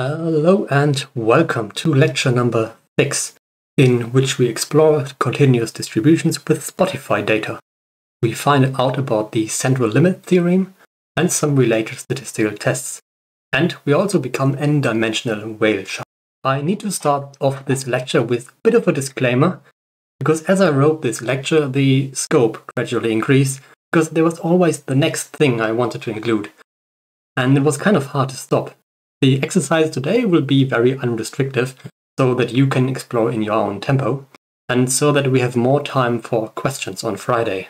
Hello and welcome to lecture number 6, in which we explore continuous distributions with Spotify data. We find out about the central limit theorem and some related statistical tests. And we also become n-dimensional whale sharks. I need to start off this lecture with a bit of a disclaimer, because as I wrote this lecture, the scope gradually increased, because there was always the next thing I wanted to include. And it was kind of hard to stop. The exercise today will be very unrestrictive, so that you can explore in your own tempo, and so that we have more time for questions on Friday.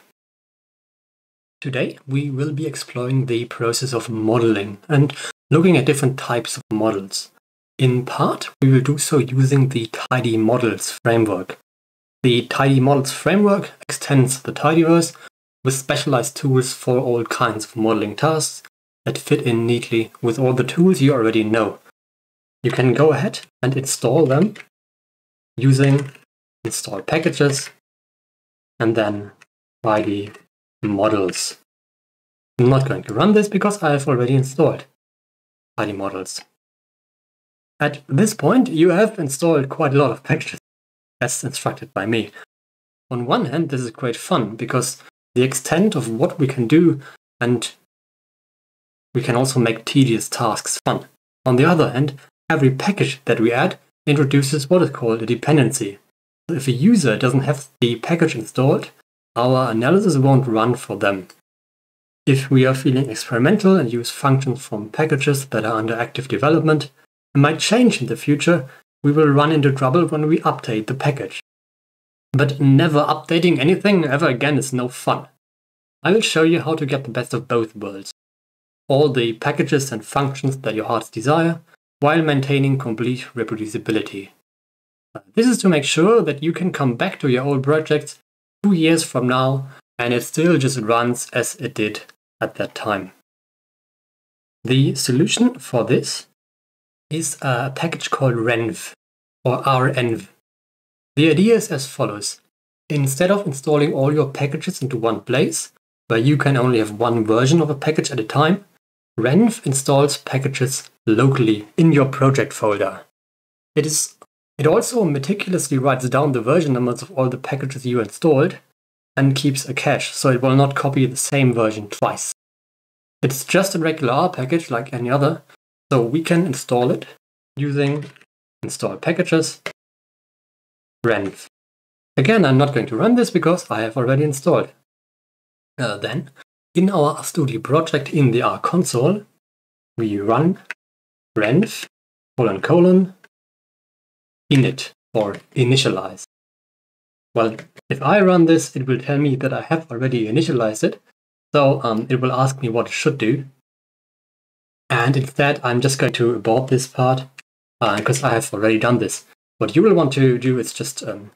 Today, we will be exploring the process of modeling and looking at different types of models. In part, we will do so using the Tidy Models framework. The Tidy Models framework extends the Tidyverse with specialized tools for all kinds of modeling tasks that fit in neatly with all the tools you already know. You can go ahead and install them using install packages and then tidy models. I'm not going to run this because I have already installed tidy models. At this point, you have installed quite a lot of packages as instructed by me. On one hand, this is great fun because the extent of what we can do and we can also make tedious tasks fun. On the other hand, every package that we add introduces what is called a dependency. If a user doesn't have the package installed, our analysis won't run for them. If we are feeling experimental and use functions from packages that are under active development and might change in the future, we will run into trouble when we update the package. But never updating anything ever again is no fun. I will show you how to get the best of both worlds all the packages and functions that your hearts desire, while maintaining complete reproducibility. Uh, this is to make sure that you can come back to your old projects two years from now and it still just runs as it did at that time. The solution for this is a package called renv or renv. The idea is as follows. Instead of installing all your packages into one place, where you can only have one version of a package at a time, Renv installs packages locally in your project folder. It, is, it also meticulously writes down the version numbers of all the packages you installed and keeps a cache, so it will not copy the same version twice. It's just a regular R package like any other, so we can install it using install packages renv. Again, I'm not going to run this because I have already installed. Uh, then in our RStudio project in the R console, we run renv colon colon init or initialize. Well, if I run this, it will tell me that I have already initialized it. So um, it will ask me what it should do. And instead, I'm just going to abort this part because uh, I have already done this. What you will want to do is just um,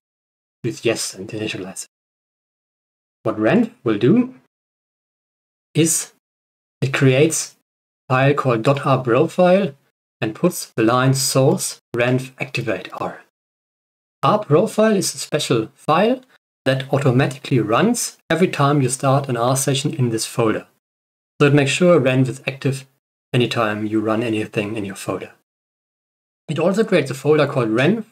use yes and initialize it. What renv will do is it creates a file called .r profile and puts the line source renv activate r. R profile is a special file that automatically runs every time you start an R session in this folder. So it makes sure renv is active anytime you run anything in your folder. It also creates a folder called renv,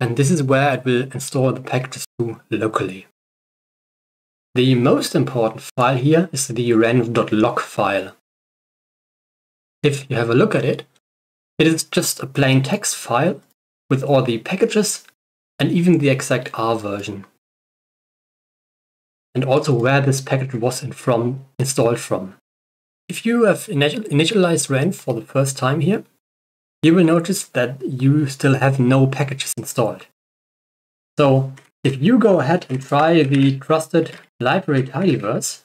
and this is where it will install the packages to locally. The most important file here is the renv.lock file. If you have a look at it, it is just a plain text file with all the packages and even the exact R version. And also where this package was in from, installed from. If you have initialized renv for the first time here, you will notice that you still have no packages installed. So if you go ahead and try the trusted library tidyverse,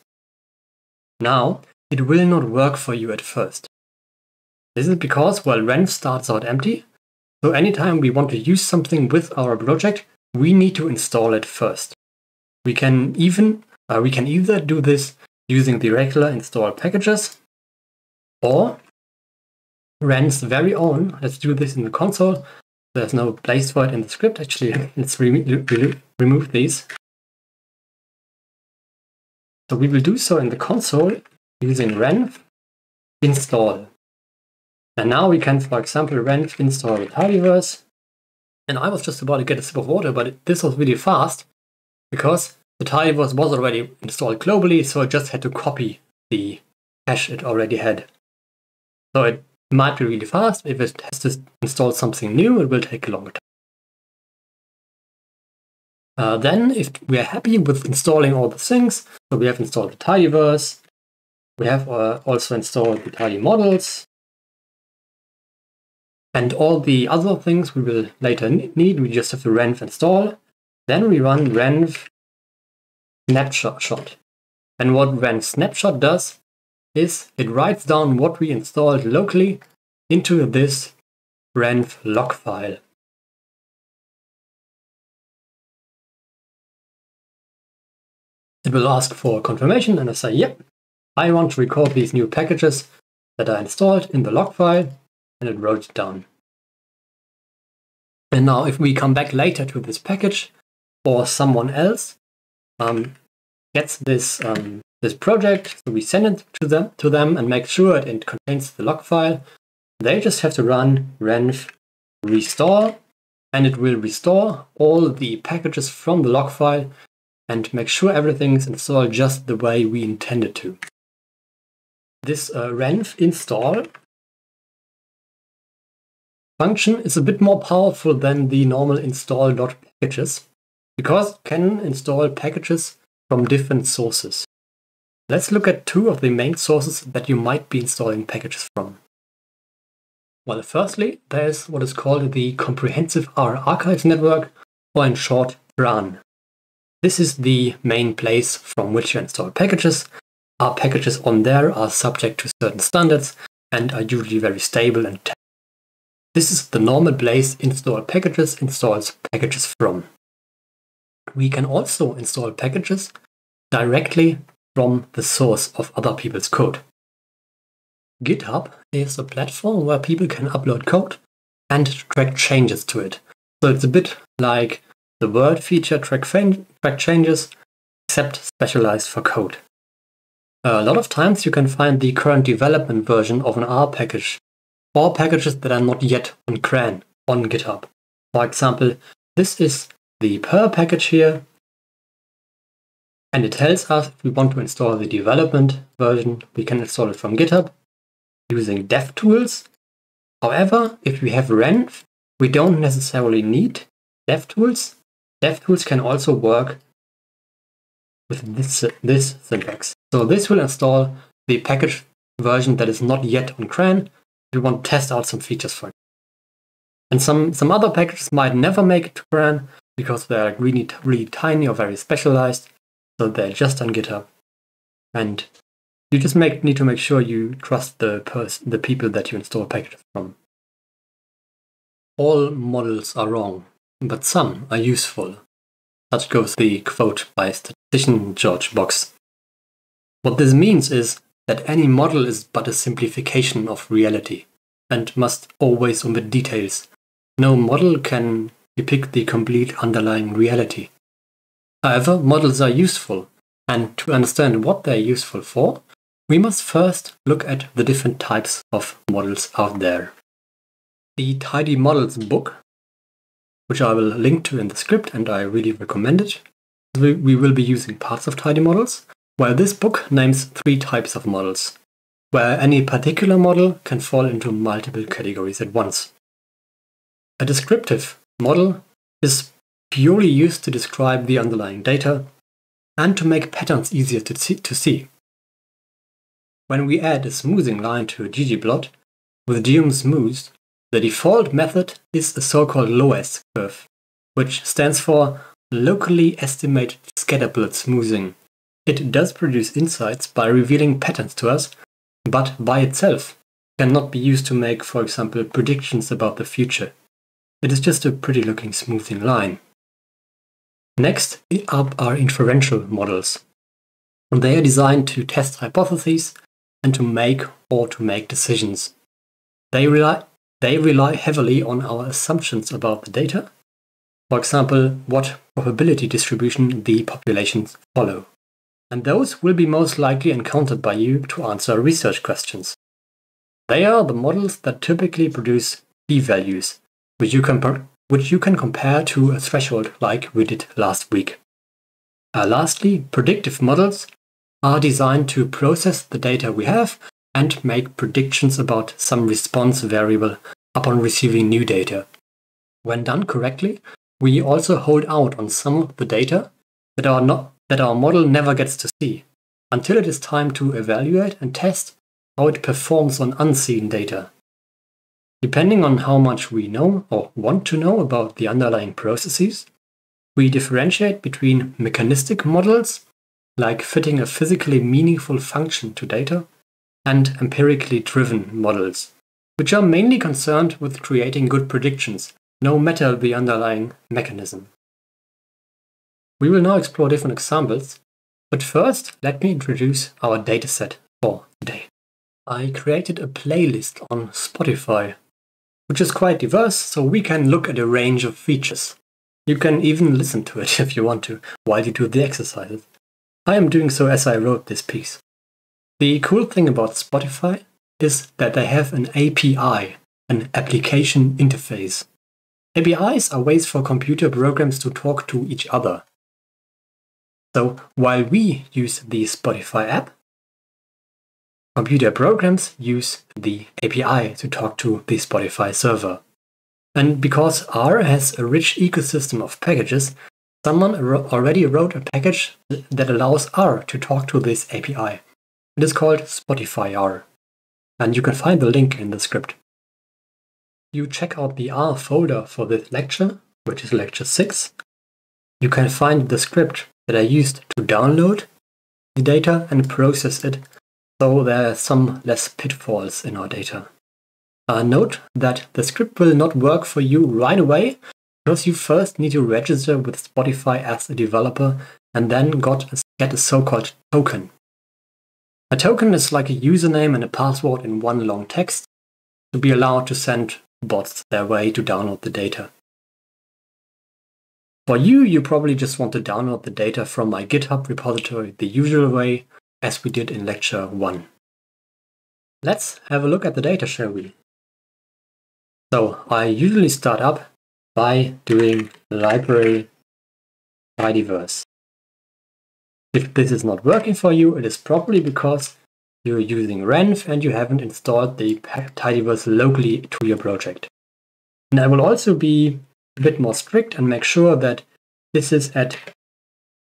now it will not work for you at first. This is because, well, renv starts out empty, so anytime we want to use something with our project, we need to install it first. We can even uh, we can either do this using the regular install packages or renv's very own. Let's do this in the console. There's no place for it in the script. Actually, let's re re remove these. So we will do so in the console using renv install. And now we can, for example, renv install tidyverse. And I was just about to get a sip of water, but it, this was really fast because the tidyverse was already installed globally, so I just had to copy the cache it already had. So it might be really fast. If it has to install something new, it will take a longer time. Uh, then, if we are happy with installing all the things, so we have installed the tidyverse, we have uh, also installed the tidy models, and all the other things we will later need, we just have to renv install. Then we run renv snapshot. And what renv snapshot does is it writes down what we installed locally into this renv lock file. It will ask for confirmation and I say, yep, I want to record these new packages that I installed in the log file and it wrote it down. And now if we come back later to this package or someone else um, gets this um, this project, so we send it to them to them and make sure it contains the log file. They just have to run renv restore and it will restore all the packages from the log file and make sure everything is installed just the way we intended to. This uh, renv install function is a bit more powerful than the normal install.packages because it can install packages from different sources. Let's look at two of the main sources that you might be installing packages from. Well, firstly, there's what is called the Comprehensive R Archives Network, or in short, CRAN. This is the main place from which you install packages. Our packages on there are subject to certain standards and are usually very stable and tested. this is the normal place install packages installs packages from. We can also install packages directly from the source of other people's code. GitHub is a platform where people can upload code and track changes to it. So it's a bit like the word feature track, track changes, except specialized for code. A lot of times you can find the current development version of an R package or packages that are not yet on CRAN on GitHub. For example, this is the purrr package here, and it tells us if we want to install the development version, we can install it from GitHub using DevTools. However, if we have renv, we don't necessarily need DevTools. DevTools can also work with this, this syntax. So this will install the package version that is not yet on CRAN, we want to test out some features for it. And some, some other packages might never make it to CRAN because they're really, really tiny or very specialized. So they're just on GitHub. And you just make, need to make sure you trust the, the people that you install packages from. All models are wrong, but some are useful. Such goes the quote by statistician George Box. What this means is that any model is but a simplification of reality and must always omit details. No model can depict the complete underlying reality. However, models are useful, and to understand what they're useful for, we must first look at the different types of models out there. The Tidy Models book, which I will link to in the script and I really recommend it, we will be using parts of Tidy Models, while this book names three types of models, where any particular model can fall into multiple categories at once. A descriptive model is purely used to describe the underlying data and to make patterns easier to see. When we add a smoothing line to a ggplot with geom smooth, the default method is the so-called LOESS curve, which stands for Locally Estimated Scatterplot Smoothing. It does produce insights by revealing patterns to us, but by itself cannot be used to make, for example, predictions about the future. It is just a pretty looking smoothing line. Next up are inferential models. They are designed to test hypotheses and to make or to make decisions. They rely, they rely heavily on our assumptions about the data. For example, what probability distribution the populations follow and those will be most likely encountered by you to answer research questions. They are the models that typically produce p-values, which you can which you can compare to a threshold like we did last week. Uh, lastly, predictive models are designed to process the data we have and make predictions about some response variable upon receiving new data. When done correctly, we also hold out on some of the data that not, that our model never gets to see until it is time to evaluate and test how it performs on unseen data. Depending on how much we know or want to know about the underlying processes, we differentiate between mechanistic models, like fitting a physically meaningful function to data, and empirically driven models, which are mainly concerned with creating good predictions, no matter the underlying mechanism. We will now explore different examples, but first let me introduce our dataset for today. I created a playlist on Spotify, which is quite diverse, so we can look at a range of features. You can even listen to it if you want to while you do the exercises. I am doing so as I wrote this piece. The cool thing about Spotify is that they have an API, an application interface. APIs are ways for computer programs to talk to each other. So while we use the Spotify app, computer programs use the API to talk to the Spotify server. And because R has a rich ecosystem of packages, someone already wrote a package that allows R to talk to this API. It is called Spotify R, and you can find the link in the script. You check out the R folder for this lecture, which is lecture 6. You can find the script that I used to download the data and process it, so there are some less pitfalls in our data. Uh, note that the script will not work for you right away because you first need to register with Spotify as a developer and then got a, get a so-called token. A token is like a username and a password in one long text to be allowed to send bots their way to download the data. For you, you probably just want to download the data from my GitHub repository the usual way, as we did in lecture 1. Let's have a look at the data, shall we? So I usually start up by doing library tidyverse. If this is not working for you, it is probably because you're using Renv and you haven't installed the tidyverse locally to your project. And I will also be a bit more strict and make sure that this is at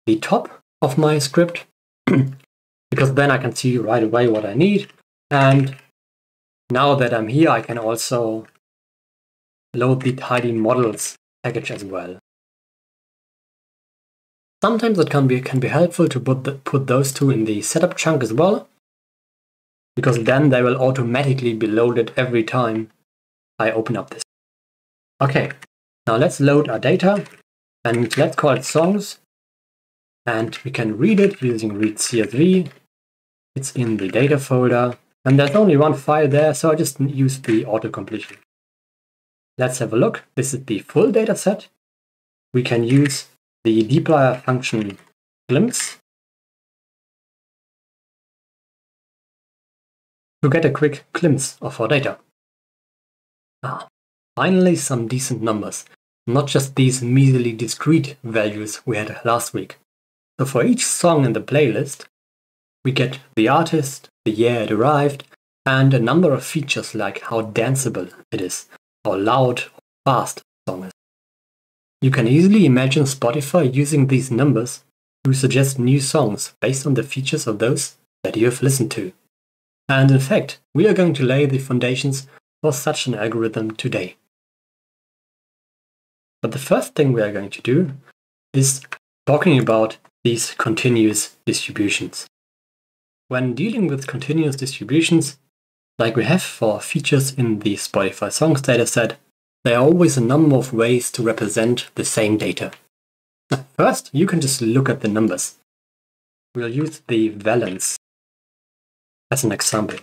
the top of my script because then I can see right away what I need. And now that I'm here, I can also load the tidy models package as well. Sometimes it can be, can be helpful to put, the, put those two in the setup chunk as well, because then they will automatically be loaded every time I open up this. Okay, now let's load our data and let's call it songs and we can read it using read CSV. It's in the data folder and there's only one file there so I just use the auto-completion. Let's have a look. This is the full data set. We can use the dplyr function glimpse to get a quick glimpse of our data. Ah, finally some decent numbers, not just these measly discrete values we had last week. So for each song in the playlist, we get the artist, the year it arrived, and a number of features like how danceable it is, how loud or fast a song is. You can easily imagine Spotify using these numbers to suggest new songs based on the features of those that you have listened to. And in fact, we are going to lay the foundations for such an algorithm today. But the first thing we are going to do is talking about these continuous distributions. When dealing with continuous distributions, like we have for features in the Spotify Songs dataset, there are always a number of ways to represent the same data. First, you can just look at the numbers. We'll use the valence as an example.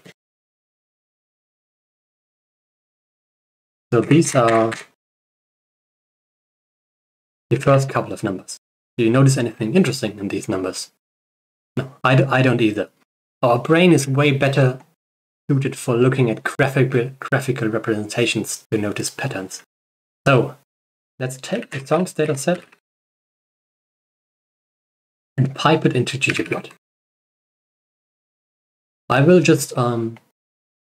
So these are the first couple of numbers. Do you notice anything interesting in these numbers? No, I, I don't either. Our brain is way better suited for looking at graphical, graphical representations to notice patterns. So let's take the songs data set and pipe it into ggplot. I will just um,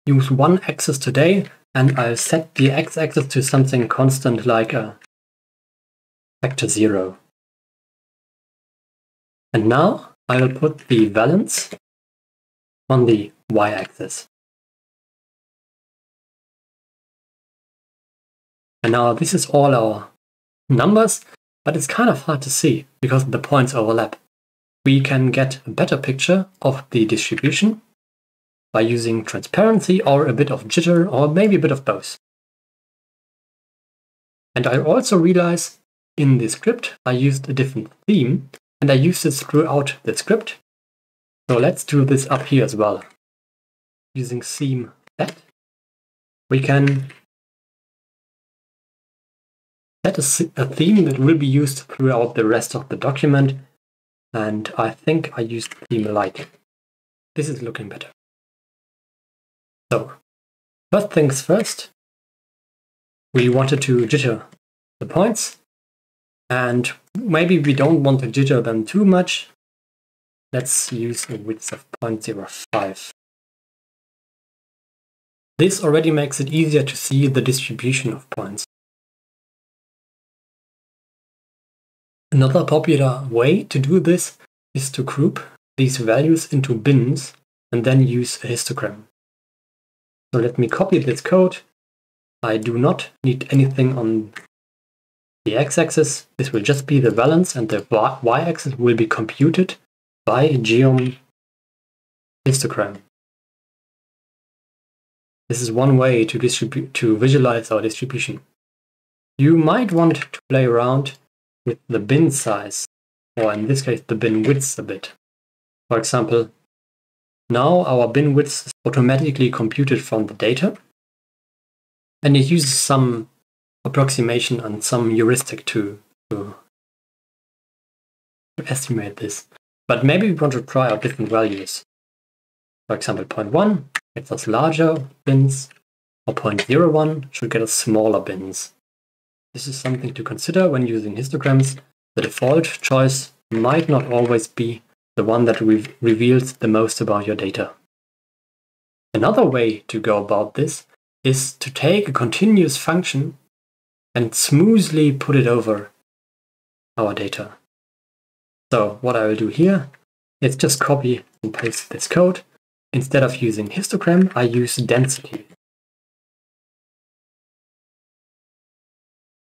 use one axis today and I'll set the x-axis to something constant like a factor zero. And now I will put the valence on the y-axis. And now this is all our numbers, but it's kind of hard to see because the points overlap. We can get a better picture of the distribution by using transparency or a bit of jitter or maybe a bit of both. And I also realize in the script I used a different theme and I use this throughout the script. So let's do this up here as well. Using theme set, we can set a, a theme that will be used throughout the rest of the document. And I think I used theme light. This is looking better. So, first things first, we wanted to jitter the points, and maybe we don't want to jitter them too much. Let's use a width of 0.05. This already makes it easier to see the distribution of points. Another popular way to do this is to group these values into bins and then use a histogram. So let me copy this code. I do not need anything on the x-axis. This will just be the valence and the y-axis will be computed by geom histogram. This is one way to distribute to visualize our distribution. You might want to play around with the bin size, or in this case the bin width a bit. For example, now our bin width is automatically computed from the data. And it uses some approximation and some heuristic to, to, to estimate this. But maybe we want to try out different values. For example, 0.1 gets us larger bins, or 0.01 should get us smaller bins. This is something to consider when using histograms. The default choice might not always be the one that re reveals the most about your data. Another way to go about this is to take a continuous function and smoothly put it over our data. So what I will do here is just copy and paste this code. Instead of using histogram, I use density.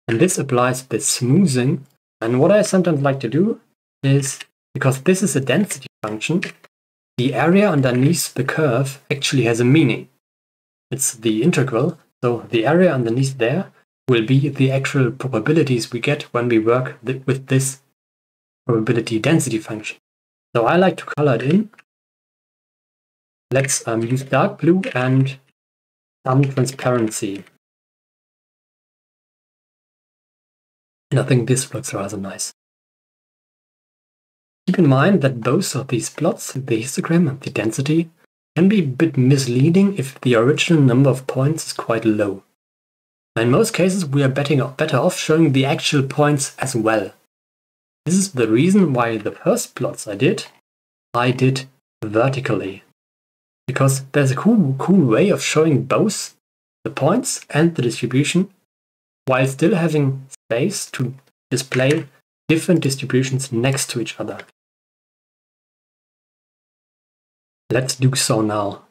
And this applies the smoothing. And what I sometimes like to do is because this is a density function, the area underneath the curve actually has a meaning. It's the integral, so the area underneath there will be the actual probabilities we get when we work th with this probability density function. So I like to color it in. Let's um, use dark blue and some transparency. And I think this looks rather nice. Keep in mind that both of these plots, the histogram and the density, can be a bit misleading if the original number of points is quite low. In most cases, we are better off showing the actual points as well. This is the reason why the first plots I did, I did vertically. Because there's a cool, cool way of showing both the points and the distribution while still having space to display different distributions next to each other. Let's do so now.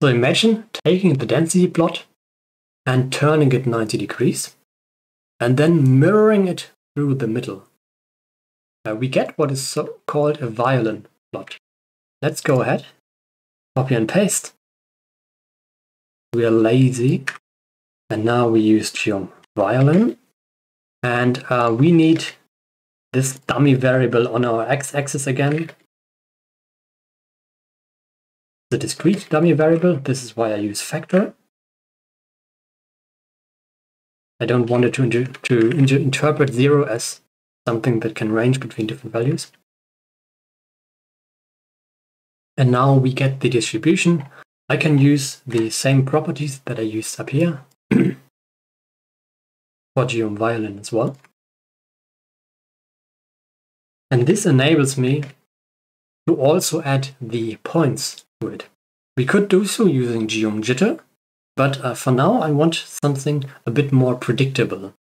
So imagine taking the density plot and turning it 90 degrees and then mirroring it through the middle. Uh, we get what is so called a violin plot. Let's go ahead, copy and paste. We are lazy and now we use geom violin and uh, we need this dummy variable on our x-axis again the discrete dummy variable. This is why I use factor. I don't want it to, inter to inter interpret 0 as something that can range between different values. And now we get the distribution I can use the same properties that I used up here for geom violin as well. And this enables me to also add the points to it. We could do so using geom jitter, but uh, for now I want something a bit more predictable.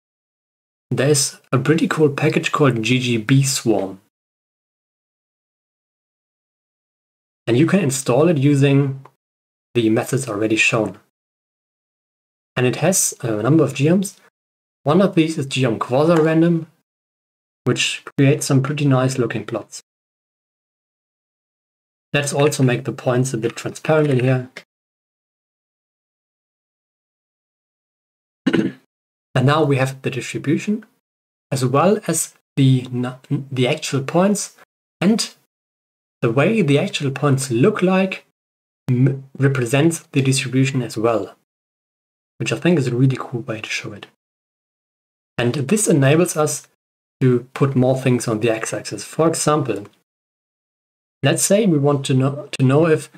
There's a pretty cool package called ggbeeswarm. And you can install it using the methods already shown. And it has a number of geoms. One of these is geom quasirandom, which creates some pretty nice looking plots. Let's also make the points a bit transparent in here. And now we have the distribution as well as the, the actual points and the way the actual points look like represents the distribution as well, which I think is a really cool way to show it. And this enables us to put more things on the x-axis. For example, let's say we want to know, to know if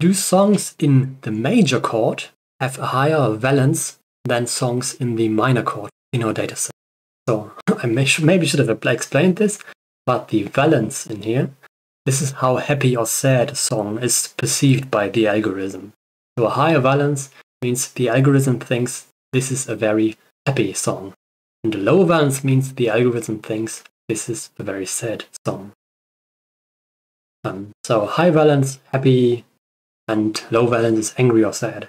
do songs in the major chord have a higher valence than songs in the minor chord in our dataset. So I may, maybe should have explained this, but the valence in here, this is how happy or sad a song is perceived by the algorithm. So a higher valence means the algorithm thinks this is a very happy song. And a low valence means the algorithm thinks this is a very sad song. Um, so high valence, happy, and low valence is angry or sad.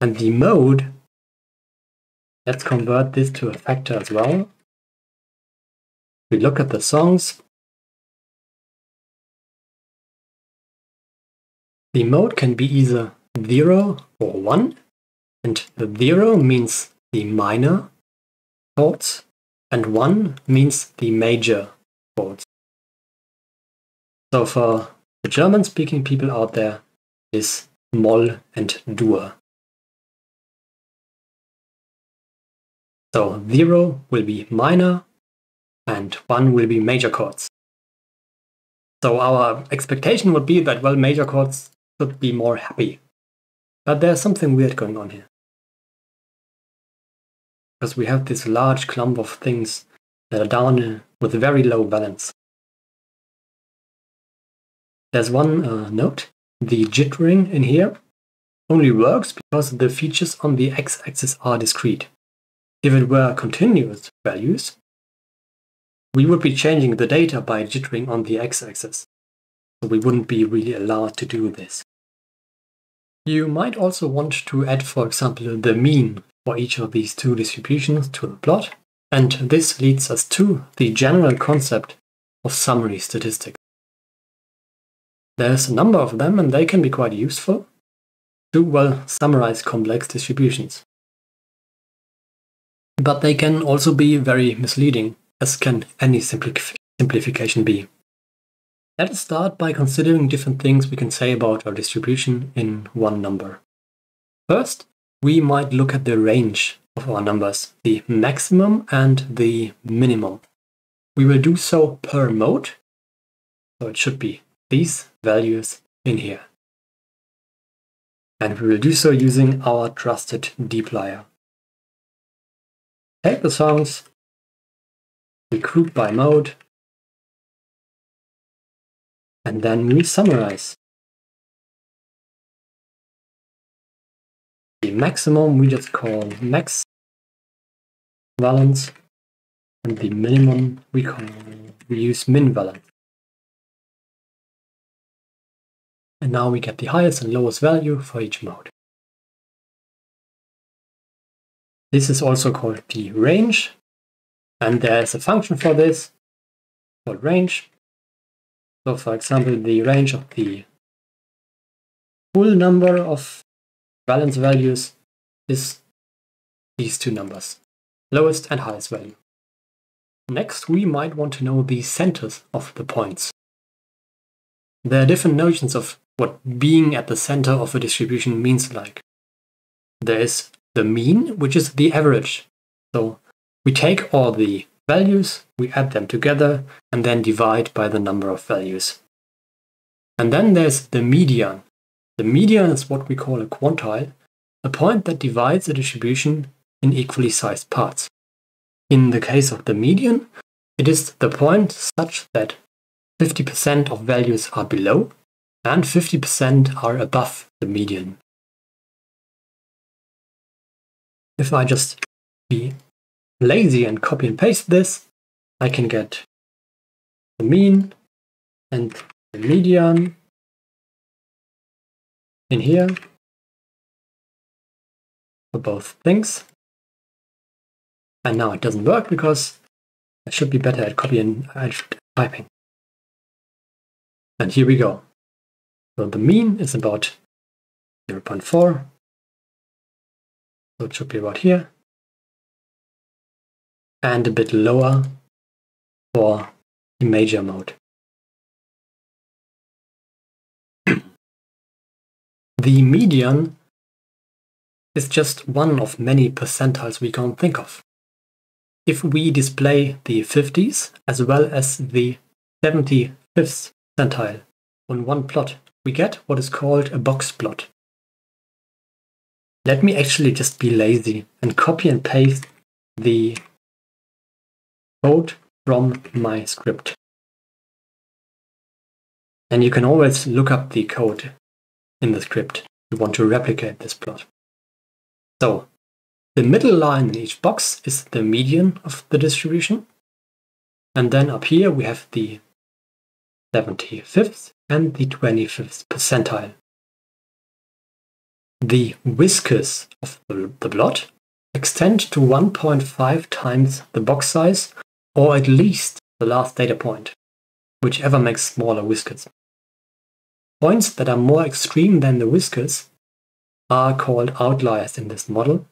And the mode, let's convert this to a factor as well. We look at the songs. The mode can be either 0 or 1, and the 0 means the minor chords, and 1 means the major chords. So for the German-speaking people out there is Moll and Dur. So 0 will be minor and 1 will be major chords. So our expectation would be that, well, major chords should be more happy. But there's something weird going on here because we have this large clump of things that are down with very low valence. There's one uh, note, the jittering in here only works because the features on the x-axis are discrete. If it were continuous values, we would be changing the data by jittering on the x-axis, so we wouldn't be really allowed to do this. You might also want to add, for example, the mean for each of these two distributions to the plot, and this leads us to the general concept of summary statistics. There's a number of them and they can be quite useful to, well, summarize complex distributions. But they can also be very misleading, as can any simplif simplification be. Let us start by considering different things we can say about our distribution in one number. First, we might look at the range of our numbers, the maximum and the minimum. We will do so per mode, so it should be these values in here. And we will do so using our trusted dplyr. Take the songs, we group by mode, and then we summarize. the maximum we just call max valence and the minimum we call we use min valence. And now we get the highest and lowest value for each mode. This is also called the range and there's a function for this called range. So for example the range of the full number of valence values is these two numbers, lowest and highest value. Next, we might want to know the centers of the points. There are different notions of what being at the center of a distribution means like. There is the mean, which is the average. So we take all the values, we add them together, and then divide by the number of values. And then there's the median, The median is what we call a quantile, a point that divides a distribution in equally sized parts. In the case of the median, it is the point such that 50% of values are below and 50% are above the median. If I just be lazy and copy and paste this, I can get the mean and the median in here for both things. And now it doesn't work because I should be better at copying and typing. And here we go. So the mean is about 0.4. So it should be about here. And a bit lower for the major mode. the median is just one of many percentiles we can think of. If we display the 50s as well as the 75th percentile on one plot, we get what is called a box plot. Let me actually just be lazy and copy and paste the code from my script. And you can always look up the code in the script if you want to replicate this plot. So the middle line in each box is the median of the distribution. And then up here we have the 75th and the 25th percentile. The whiskers of the, plot extend to 1.5 times the box size or at least the last data point, whichever makes smaller whiskers. Points that are more extreme than the whiskers are called outliers in this model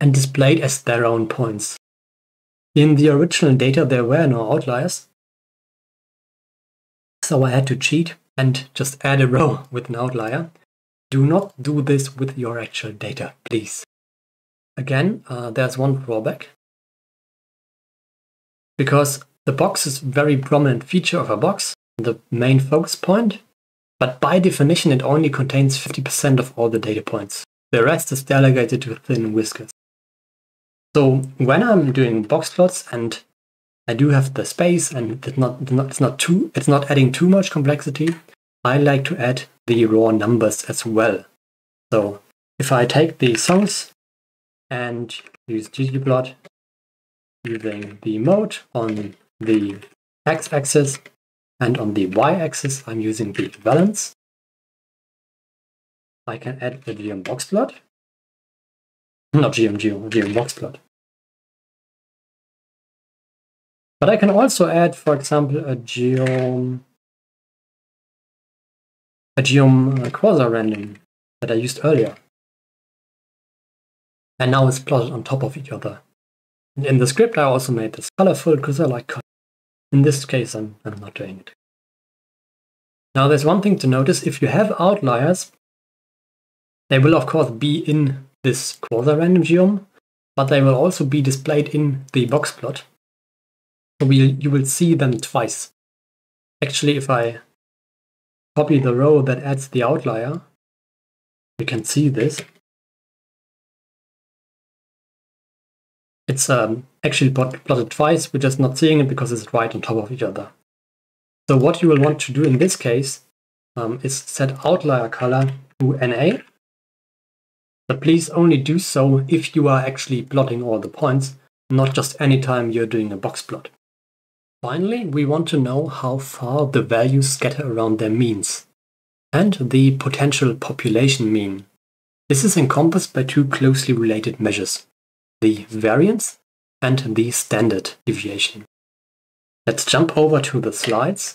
and displayed as their own points. In the original data, there were no outliers, so I had to cheat and just add a row with an outlier. Do not do this with your actual data, please. Again, uh, there's one drawback. Because the box is a very prominent feature of a box, the main focus point, but by definition it only contains 50% of all the data points. The rest is delegated to thin whiskers. So when I'm doing box plots and I do have the space and it's not, it's not too it's not adding too much complexity, I like to add the raw numbers as well. So if I take the songs and use ggplot using the mode on the x-axis and on the y-axis I'm using the valence, I can add the GM box plot not GM, GM, GM box plot. But I can also add, for example, a geom, a geom uh, quasirandom that I used earlier. And now it's plotted on top of each other. In the script, I also made this colorful because I like color. In this case, I'm, I'm not doing it. Now, there's one thing to notice. If you have outliers, they will, of course, be in this quasi-random geom, but they will also be displayed in the box plot. So we, you will see them twice. Actually, if I copy the row that adds the outlier, you can see this. It's um, actually plotted twice, we're just not seeing it because it's right on top of each other. So what you will want to do in this case um, is set outlier color to NA but please only do so if you are actually plotting all the points, not just anytime you're doing a box plot. Finally, we want to know how far the values scatter around their means, and the potential population mean. This is encompassed by two closely related measures, the variance and the standard deviation. Let's jump over to the slides,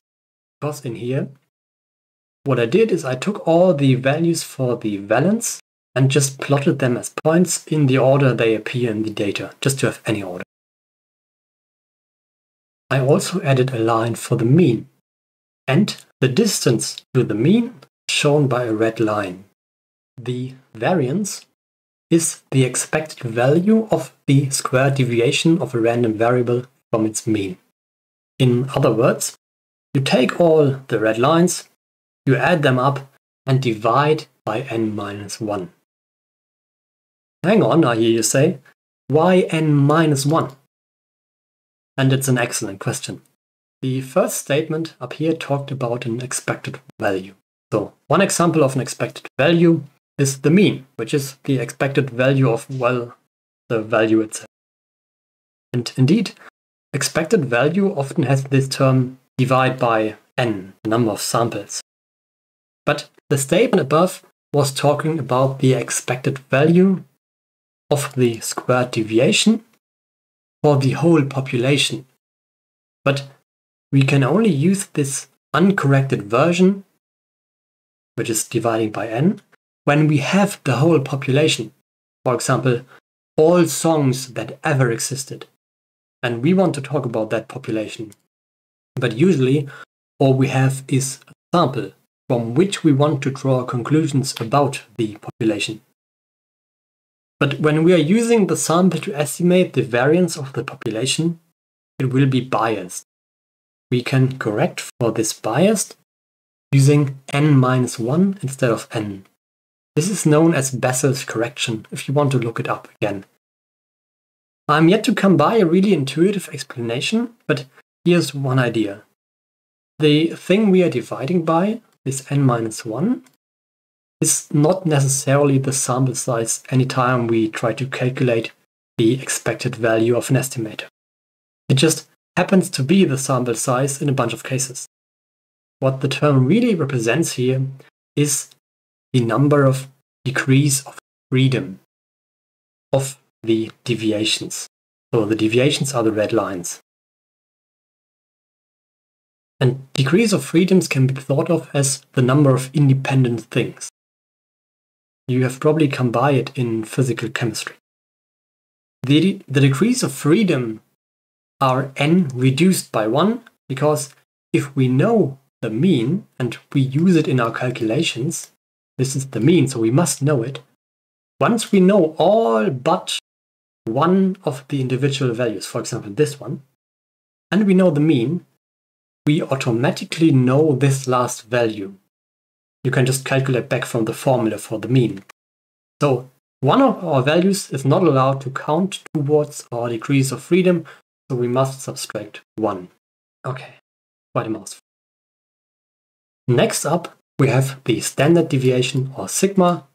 because in here, what I did is I took all the values for the valence and just plotted them as points in the order they appear in the data, just to have any order. I also added a line for the mean, and the distance to the mean shown by a red line. The variance is the expected value of the square deviation of a random variable from its mean. In other words, you take all the red lines, you add them up, and divide by n minus 1. Hang on, I hear you say. Why n minus 1? And it's an excellent question. The first statement up here talked about an expected value. So one example of an expected value is the mean, which is the expected value of, well, the value itself. And indeed, expected value often has this term divide by n, the number of samples. But the statement above was talking about the expected value of the squared deviation for the whole population. But we can only use this uncorrected version, which is dividing by n, when we have the whole population. For example, all songs that ever existed. And we want to talk about that population. But usually, all we have is a sample from which we want to draw conclusions about the population. But when we are using the sample to estimate the variance of the population, it will be biased. We can correct for this bias using n minus 1 instead of n. This is known as Bessel's correction if you want to look it up again. I'm yet to come by a really intuitive explanation, but here's one idea. The thing we are dividing by, this n minus 1, is not necessarily the sample size anytime we try to calculate the expected value of an estimator. It just happens to be the sample size in a bunch of cases. What the term really represents here is the number of degrees of freedom of the deviations. So the deviations are the red lines. And degrees of freedoms can be thought of as the number of independent things. You have probably come by it in physical chemistry. The, the degrees of freedom are n reduced by 1 because if we know the mean and we use it in our calculations, this is the mean, so we must know it. Once we know all but one of the individual values, for example this one, and we know the mean, we automatically know this last value you can just calculate back from the formula for the mean. So one of our values is not allowed to count towards our degrees of freedom, so we must subtract 1. Okay, quite a mouthful. Next up, we have the standard deviation or sigma,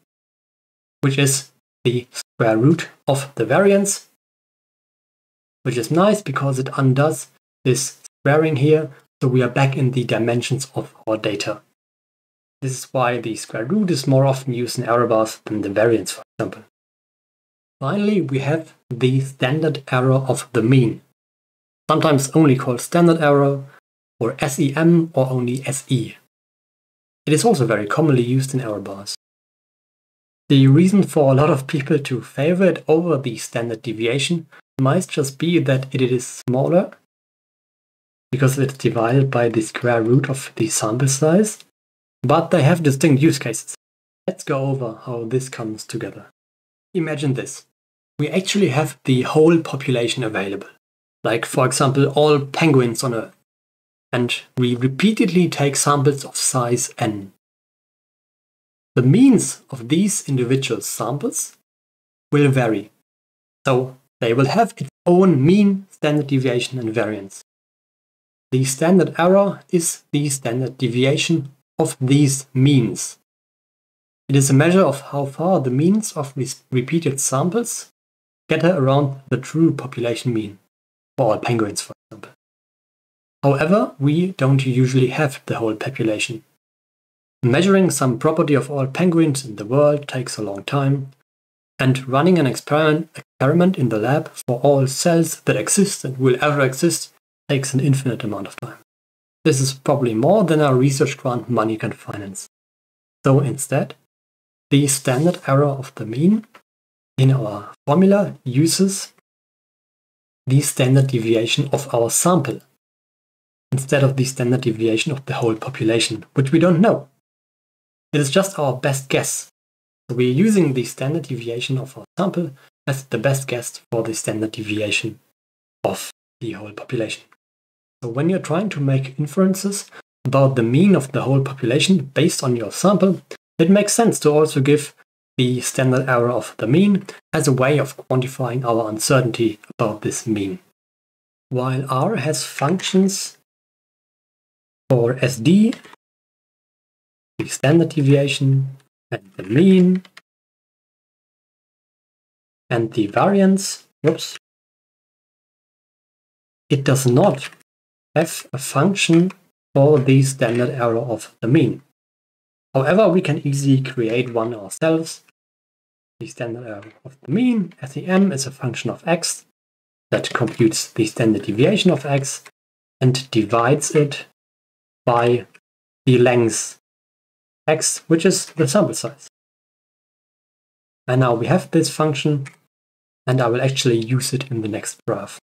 which is the square root of the variance, which is nice because it undoes this squaring here, so we are back in the dimensions of our data. This is why the square root is more often used in error bars than the variance, for example. Finally, we have the standard error of the mean, sometimes only called standard error, or SEM, or only SE. It is also very commonly used in error bars. The reason for a lot of people to favor it over the standard deviation might just be that it is smaller, because it's divided by the square root of the sample size, but they have distinct use cases. Let's go over how this comes together. Imagine this. We actually have the whole population available. Like, for example, all penguins on Earth. And we repeatedly take samples of size n. The means of these individual samples will vary. So they will have its own mean, standard deviation, and variance. The standard error is the standard deviation of these means. It is a measure of how far the means of these repeated samples scatter around the true population mean, for all penguins, for example. However, we don't usually have the whole population. Measuring some property of all penguins in the world takes a long time, and running an experiment, experiment in the lab for all cells that exist and will ever exist takes an infinite amount of time. This is probably more than our research grant money can finance. So instead, the standard error of the mean in our formula uses the standard deviation of our sample instead of the standard deviation of the whole population, which we don't know. It is just our best guess. So we're using the standard deviation of our sample as the best guess for the standard deviation of the whole population. So when you're trying to make inferences about the mean of the whole population based on your sample, it makes sense to also give the standard error of the mean as a way of quantifying our uncertainty about this mean. While R has functions for SD, the standard deviation, and the mean, and the variance, whoops, it does not have a function for the standard error of the mean. However, we can easily create one ourselves. The standard error of the mean, SEM, is a function of x that computes the standard deviation of x and divides it by the length x, which is the sample size. And now we have this function, and I will actually use it in the next graph.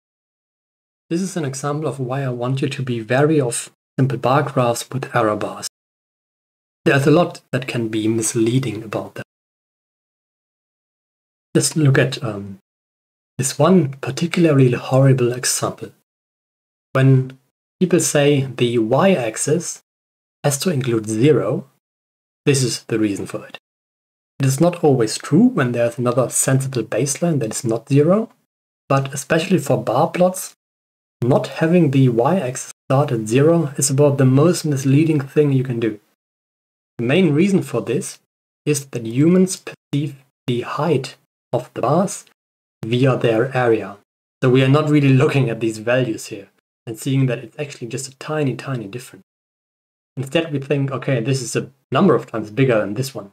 This is an example of why I want you to be wary of simple bar graphs with error bars. There's a lot that can be misleading about them. Let's look at um, this one particularly horrible example. When people say the y-axis has to include zero, this is the reason for it. It is not always true when there's another sensible baseline that is not zero, but especially for bar plots, not having the y-axis start at zero is about the most misleading thing you can do. The main reason for this is that humans perceive the height of the bars via their area. So we are not really looking at these values here and seeing that it's actually just a tiny, tiny difference. Instead, we think, okay, this is a number of times bigger than this one,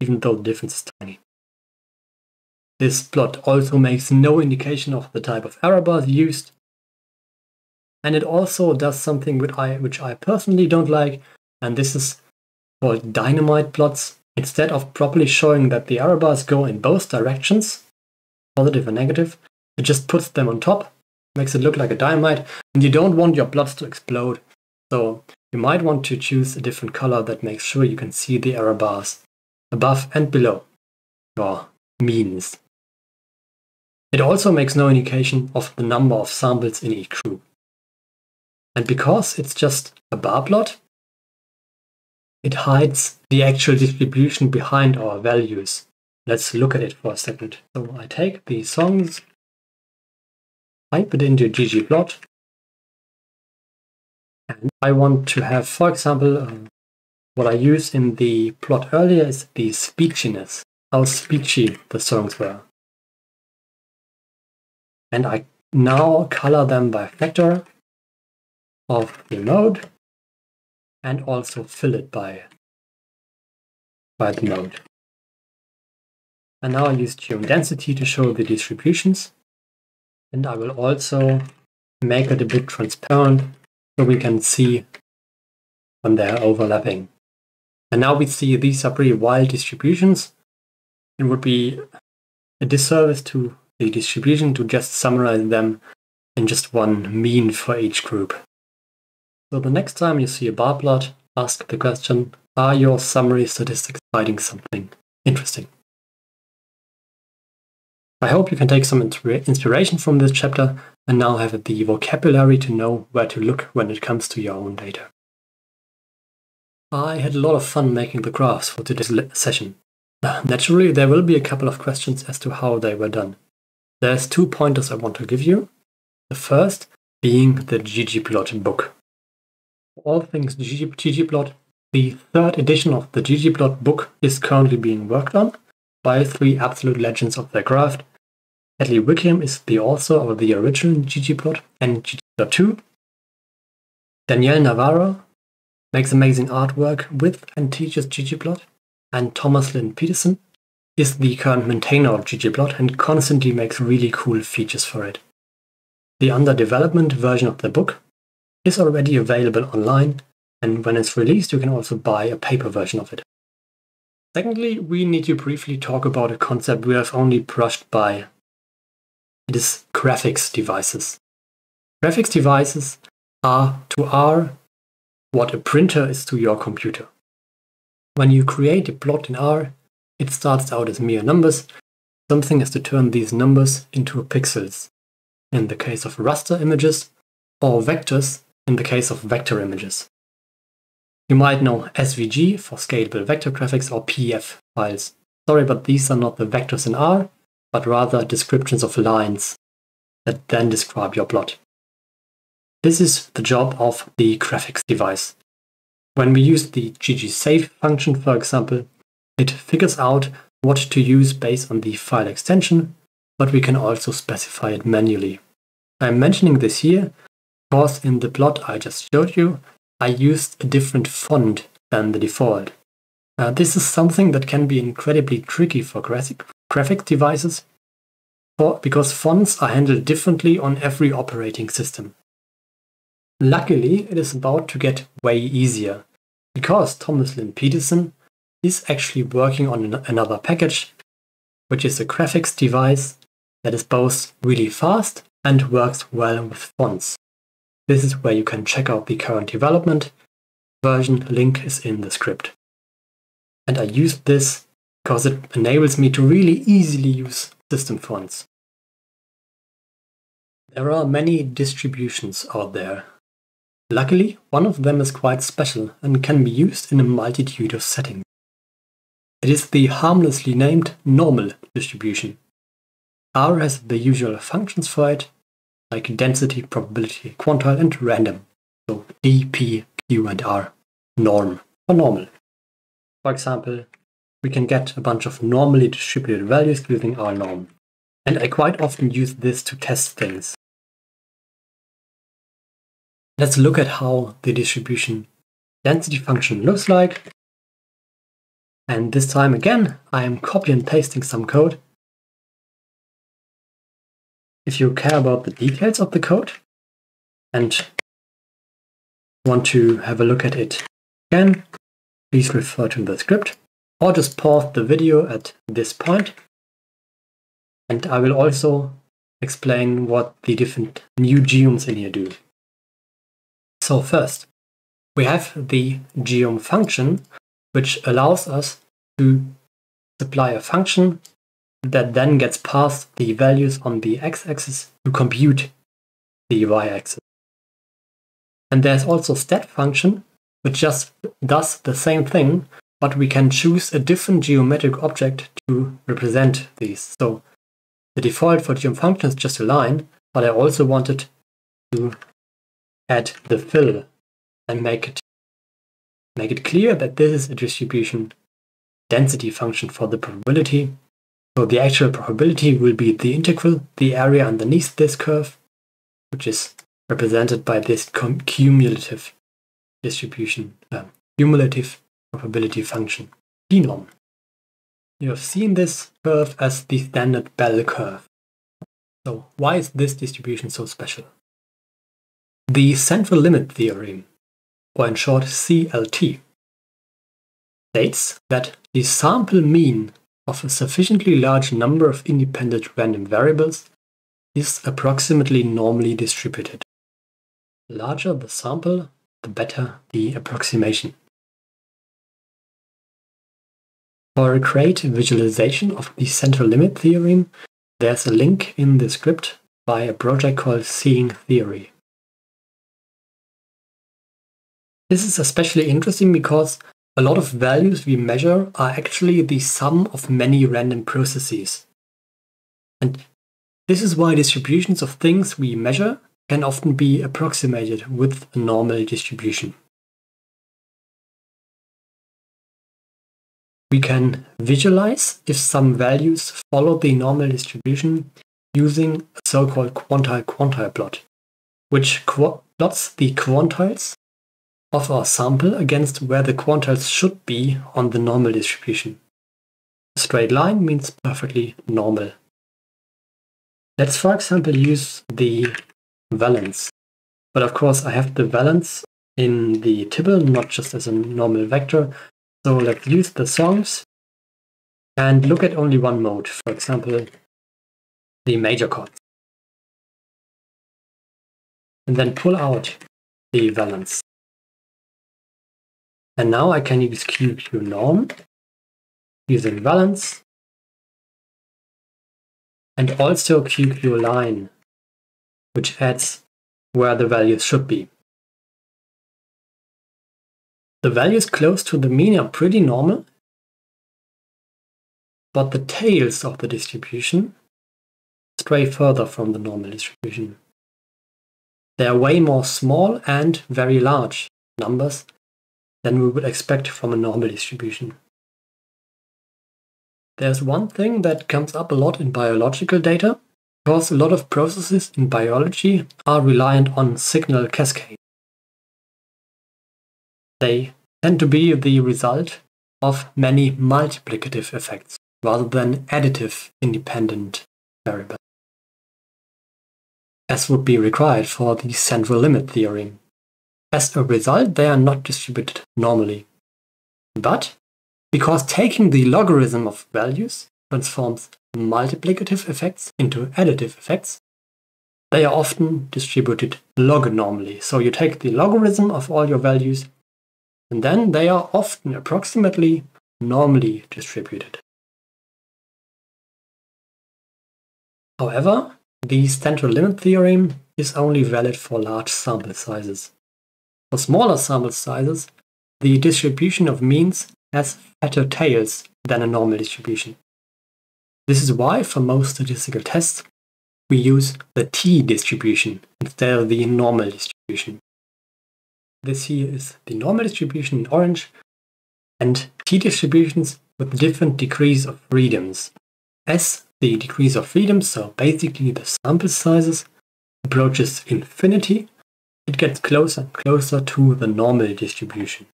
even though the difference is tiny. This plot also makes no indication of the type of error bars used, and it also does something which I, which I personally don't like, and this is called dynamite plots. Instead of properly showing that the error bars go in both directions, positive and negative, it just puts them on top, makes it look like a dynamite, and you don't want your plots to explode. So you might want to choose a different color that makes sure you can see the error bars above and below your means. It also makes no indication of the number of samples in each group. And because it's just a bar plot, it hides the actual distribution behind our values. Let's look at it for a second. So I take the songs, type it into ggplot, and I want to have, for example, um, what I used in the plot earlier is the speechiness, how speechy the songs were. And I now color them by factor of the mode and also fill it by, by the mode. And now I use geom density to show the distributions. And I will also make it a bit transparent so we can see when they're overlapping. And now we see these are pretty wild distributions. It would be a disservice to the distribution to just summarize them in just one mean for each group. So the next time you see a bar plot, ask the question, are your summary statistics hiding something interesting? I hope you can take some inspiration from this chapter and now have the vocabulary to know where to look when it comes to your own data. I had a lot of fun making the graphs for today's session. Naturally, there will be a couple of questions as to how they were done. There's two pointers I want to give you. The first being the ggplot book all things ggplot. The third edition of the ggplot book is currently being worked on by three absolute legends of their craft. Hadley Wickham is the author of the original ggplot and ggplot2. Danielle Navarro makes amazing artwork with and teaches ggplot. And Thomas Lin Pedersen is the current maintainer of ggplot and constantly makes really cool features for it. The under development version of the book is already available online, and when it's released, you can also buy a paper version of it. Secondly, we need to briefly talk about a concept we have only brushed by. It is graphics devices. Graphics devices are to R what a printer is to your computer. When you create a plot in R, it starts out as mere numbers. Something has to turn these numbers into pixels. In the case of raster images, or vectors in the case of vector images. You might know SVG for scalable vector graphics or PF files. Sorry, but these are not the vectors in R, but rather descriptions of lines that then describe your plot. This is the job of the graphics device. When we use the ggsave function, for example, it figures out what to use based on the file extension, but we can also specify it manually. I'm mentioning this here because in the plot I just showed you, I used a different font than the default. Uh, this is something that can be incredibly tricky for graphic, graphic devices for, because fonts are handled differently on every operating system. Luckily, it is about to get way easier because Thomas Lin Pedersen is actually working on an another package, which is a graphics device that is both really fast and works well with fonts. This is where you can check out the current development. Version link is in the script. And I use this because it enables me to really easily use system fonts. There are many distributions out there. Luckily, one of them is quite special and can be used in a multitude of settings. It is the harmlessly named normal distribution. R has the usual functions for it, like density, probability, quantile, and random. So D, P, Q, and R. Norm for normal. For example, we can get a bunch of normally distributed values using rnorm. And I quite often use this to test things. Let's look at how the distribution density function looks like. And this time again, I am copy and pasting some code if you care about the details of the code and want to have a look at it again, please refer to the script or just pause the video at this point. And I will also explain what the different new geoms in here do. So first, we have the geom function, which allows us to supply a function that then gets passed the values on the x-axis to compute the y-axis. And there's also stat function, which just does the same thing, but we can choose a different geometric object to represent these. So the default for geom function is just a line, but I also wanted to add the fill and make it make it clear that this is a distribution density function for the probability so the actual probability will be the integral, the area underneath this curve, which is represented by this cumulative distribution, uh, cumulative probability function, pnorm. You have seen this curve as the standard bell curve. So why is this distribution so special? The central limit theorem, or in short CLT, states that the sample mean of a sufficiently large number of independent random variables is approximately normally distributed. The larger the sample, the better the approximation. For a great visualization of the central limit theorem, there's a link in the script by a project called Seeing Theory. This is especially interesting because a lot of values we measure are actually the sum of many random processes. And this is why distributions of things we measure can often be approximated with a normal distribution. We can visualize if some values follow the normal distribution using a so-called quantile-quantile plot, which plots the quantiles of our sample against where the quantiles should be on the normal distribution. A straight line means perfectly normal. Let's for example use the valence. But of course I have the valence in the tibble, not just as a normal vector. So let's use the songs and look at only one mode, for example, the major chords. And then pull out the valence. And now I can use QQ norm using valence and also QQ line, which adds where the values should be. The values close to the mean are pretty normal, but the tails of the distribution stray further from the normal distribution. They are way more small and very large numbers than we would expect from a normal distribution. There's one thing that comes up a lot in biological data, because a lot of processes in biology are reliant on signal cascade. They tend to be the result of many multiplicative effects rather than additive independent variables, as would be required for the central limit theorem. As a result, they are not distributed normally. But because taking the logarithm of values transforms multiplicative effects into additive effects, they are often distributed log-normally. So you take the logarithm of all your values, and then they are often approximately normally distributed. However, the central limit theorem is only valid for large sample sizes. For smaller sample sizes, the distribution of means has fatter tails than a normal distribution. This is why for most statistical tests, we use the t-distribution instead of the normal distribution. This here is the normal distribution in orange, and t-distributions with different degrees of freedoms. As the degrees of freedom, so basically the sample sizes, approaches infinity, it gets closer and closer to the normal distribution.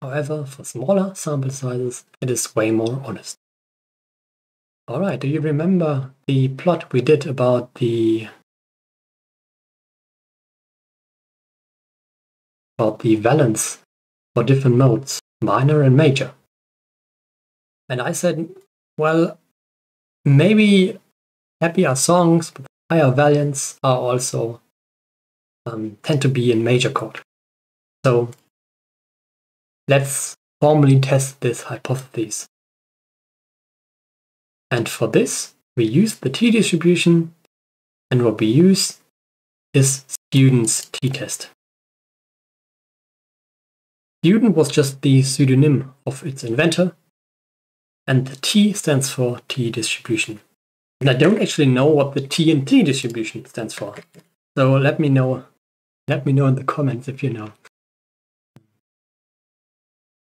However, for smaller sample sizes, it is way more honest. Alright, do you remember the plot we did about the about the valence for different modes, minor and major? And I said, well, maybe happier songs with higher valence are also um, tend to be in major chord. So let's formally test this hypothesis. And for this, we use the t-distribution, and what we use is Student's t-test. Student was just the pseudonym of its inventor, and the T stands for t-distribution. And I don't actually know what the T and T distribution stands for. So let me know let me know in the comments if you know.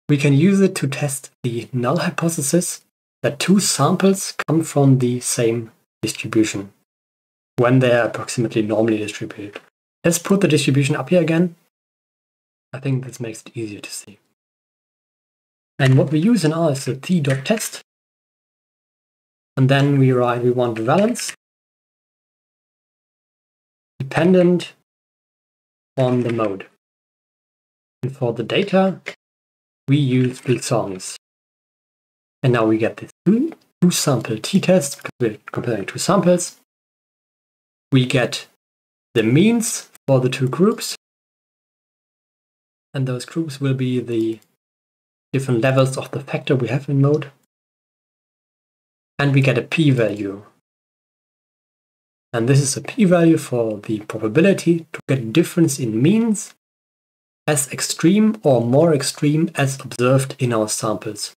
We can use it to test the null hypothesis that two samples come from the same distribution when they are approximately normally distributed. Let's put the distribution up here again. I think this makes it easier to see. And what we use in R is the t.test. And then we write we want the valence dependent on the mode. And for the data, we use the songs. And now we get this two, two sample t-test because we're comparing two samples. We get the means for the two groups. And those groups will be the different levels of the factor we have in mode. And we get a p-value and this is a p-value for the probability to get difference in means as extreme or more extreme as observed in our samples.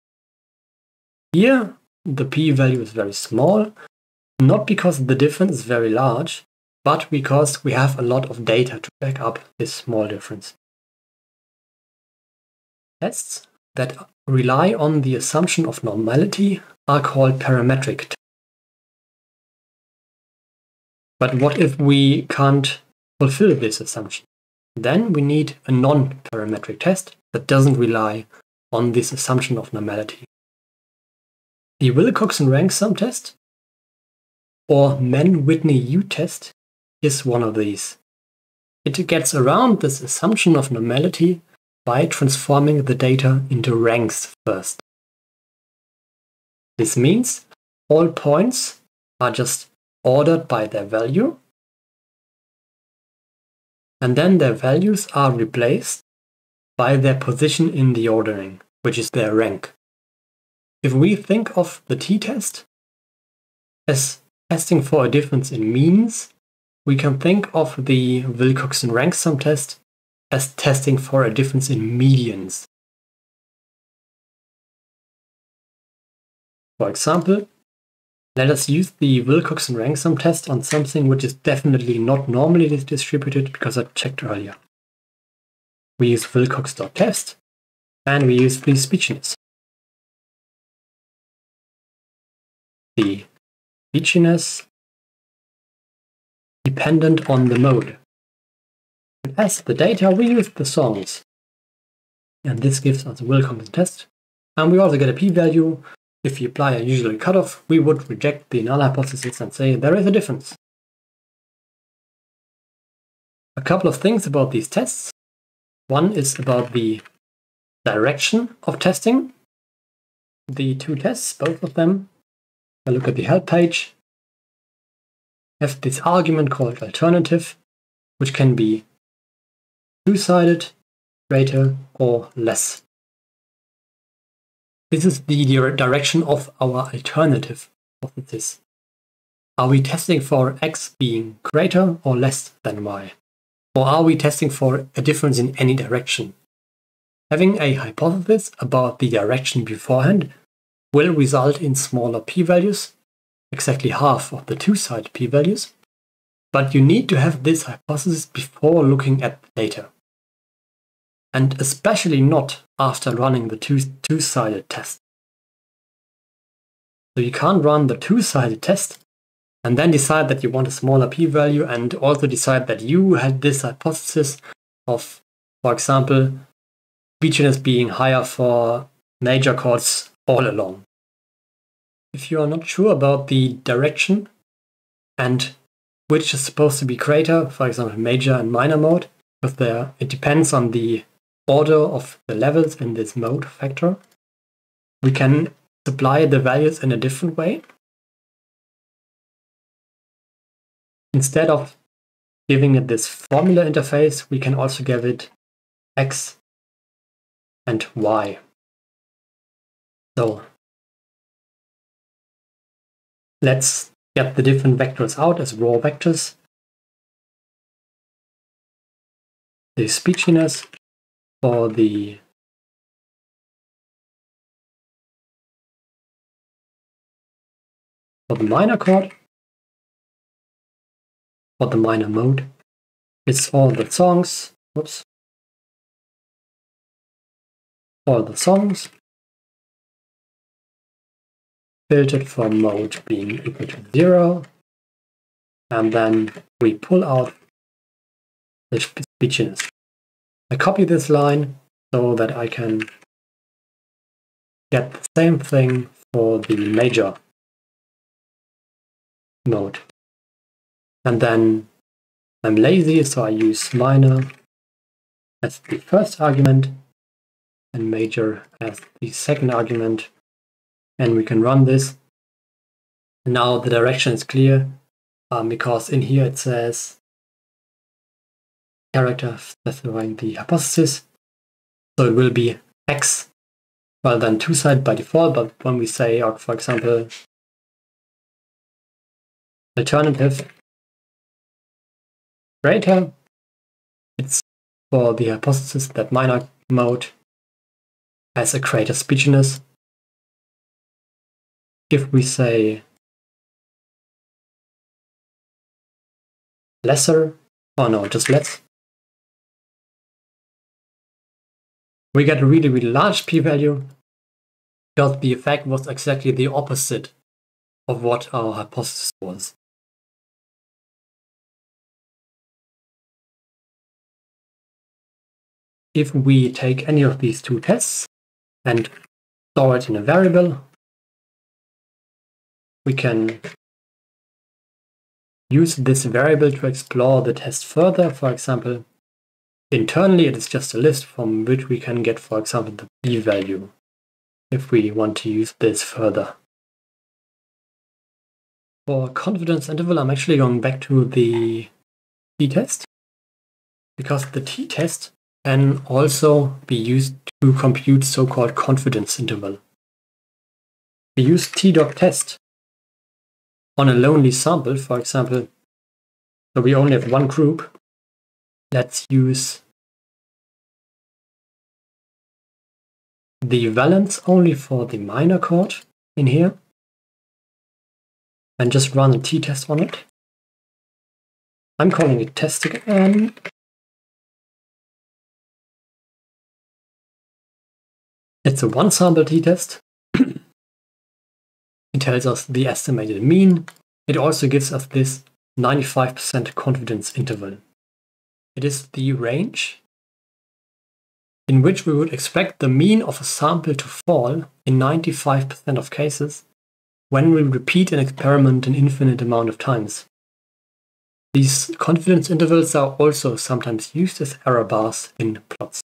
Here, the p-value is very small, not because the difference is very large, but because we have a lot of data to back up this small difference. Tests that rely on the assumption of normality are called parametric but what if we can't fulfill this assumption? Then we need a non-parametric test that doesn't rely on this assumption of normality. The Wilcoxon rank sum test or Mann-Whitney U test is one of these. It gets around this assumption of normality by transforming the data into ranks first. This means all points are just ordered by their value. And then their values are replaced by their position in the ordering, which is their rank. If we think of the t-test as testing for a difference in means, we can think of the Wilcoxon rank sum test as testing for a difference in medians. For example, let us use the Wilcoxon rank sum test on something which is definitely not normally distributed because I checked earlier. We use wilcox.test and we use the speechiness. The speechiness dependent on the mode. As the data, we use the songs. And this gives us a Wilcoxon test. And we also get a p-value if you apply a usual cutoff, we would reject the null hypothesis and say there is a difference. A couple of things about these tests. One is about the direction of testing. The two tests, both of them, I look at the help page, have this argument called alternative, which can be two-sided, greater, or less. This is the direction of our alternative hypothesis. Are we testing for x being greater or less than y? Or are we testing for a difference in any direction? Having a hypothesis about the direction beforehand will result in smaller p-values, exactly half of the two-sided p-values, but you need to have this hypothesis before looking at the data and especially not after running the two, two-sided test. So you can't run the two-sided test and then decide that you want a smaller p-value and also decide that you had this hypothesis of, for example, speechiness being higher for major chords all along. If you are not sure about the direction and which is supposed to be greater, for example, major and minor mode, because there it depends on the order of the levels in this mode factor, we can supply the values in a different way. Instead of giving it this formula interface, we can also give it x and y. So let's get the different vectors out as raw vectors. The speechiness for the for the minor chord, for the minor mode, it's all the songs, whoops, all the songs. Filtered for mode being equal to zero, and then we pull out the speechiness. I copy this line so that I can get the same thing for the major mode. And then I'm lazy, so I use minor as the first argument and major as the second argument. And we can run this. Now the direction is clear um, because in here it says character specifying the hypothesis. So it will be x rather than two-sided by default, but when we say, uh, for example, alternative greater, it's for the hypothesis that minor mode has a greater speechiness. If we say lesser, oh no, just less, we get a really, really large p-value because the effect was exactly the opposite of what our hypothesis was. If we take any of these two tests and store it in a variable, we can use this variable to explore the test further. For example, Internally, it is just a list from which we can get, for example, the p-value if we want to use this further. For confidence interval, I'm actually going back to the t-test because the t-test can also be used to compute so-called confidence interval. We use t.test on a lonely sample, for example, so we only have one group let's use the valence only for the minor chord in here and just run a t-test on it. I'm calling it test again. It's a one sample t-test. it tells us the estimated mean. It also gives us this 95% confidence interval. It is the range in which we would expect the mean of a sample to fall in 95% of cases when we repeat an experiment an infinite amount of times. These confidence intervals are also sometimes used as error bars in plots.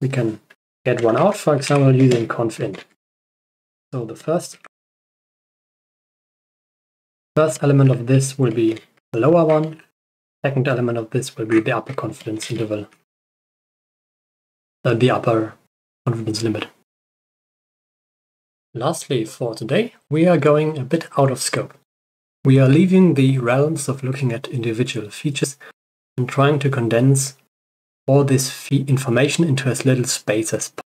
We can get one out, for example, using confint. So the first, first element of this will be the lower one, second element of this will be the upper confidence interval, uh, the upper confidence limit. Lastly, for today, we are going a bit out of scope. We are leaving the realms of looking at individual features and trying to condense all this information into as little space as possible.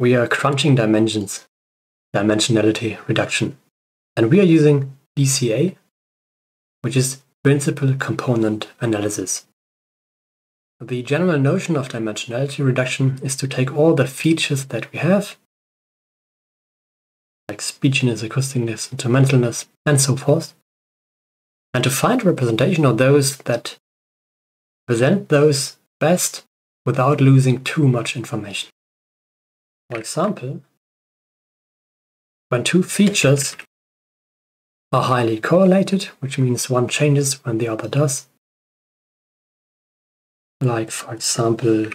We are crunching dimensions, dimensionality reduction, and we are using PCA, which is Principal Component Analysis. The general notion of dimensionality reduction is to take all the features that we have like speechiness, acousticness, instrumentalness, and so forth, and to find a representation of those that present those best without losing too much information. For example, when two features are highly correlated, which means one changes when the other does, like for example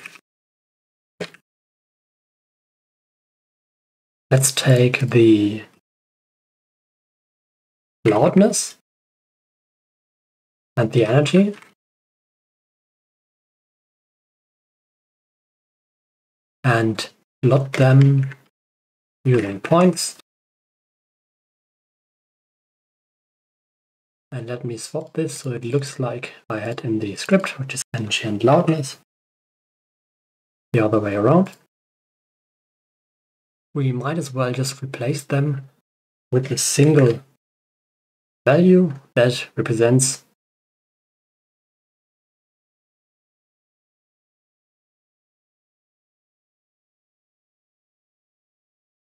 Let's take the loudness and the energy. And plot them using points. And let me swap this so it looks like I had in the script, which is and loudness. The other way around we might as well just replace them with a single value that represents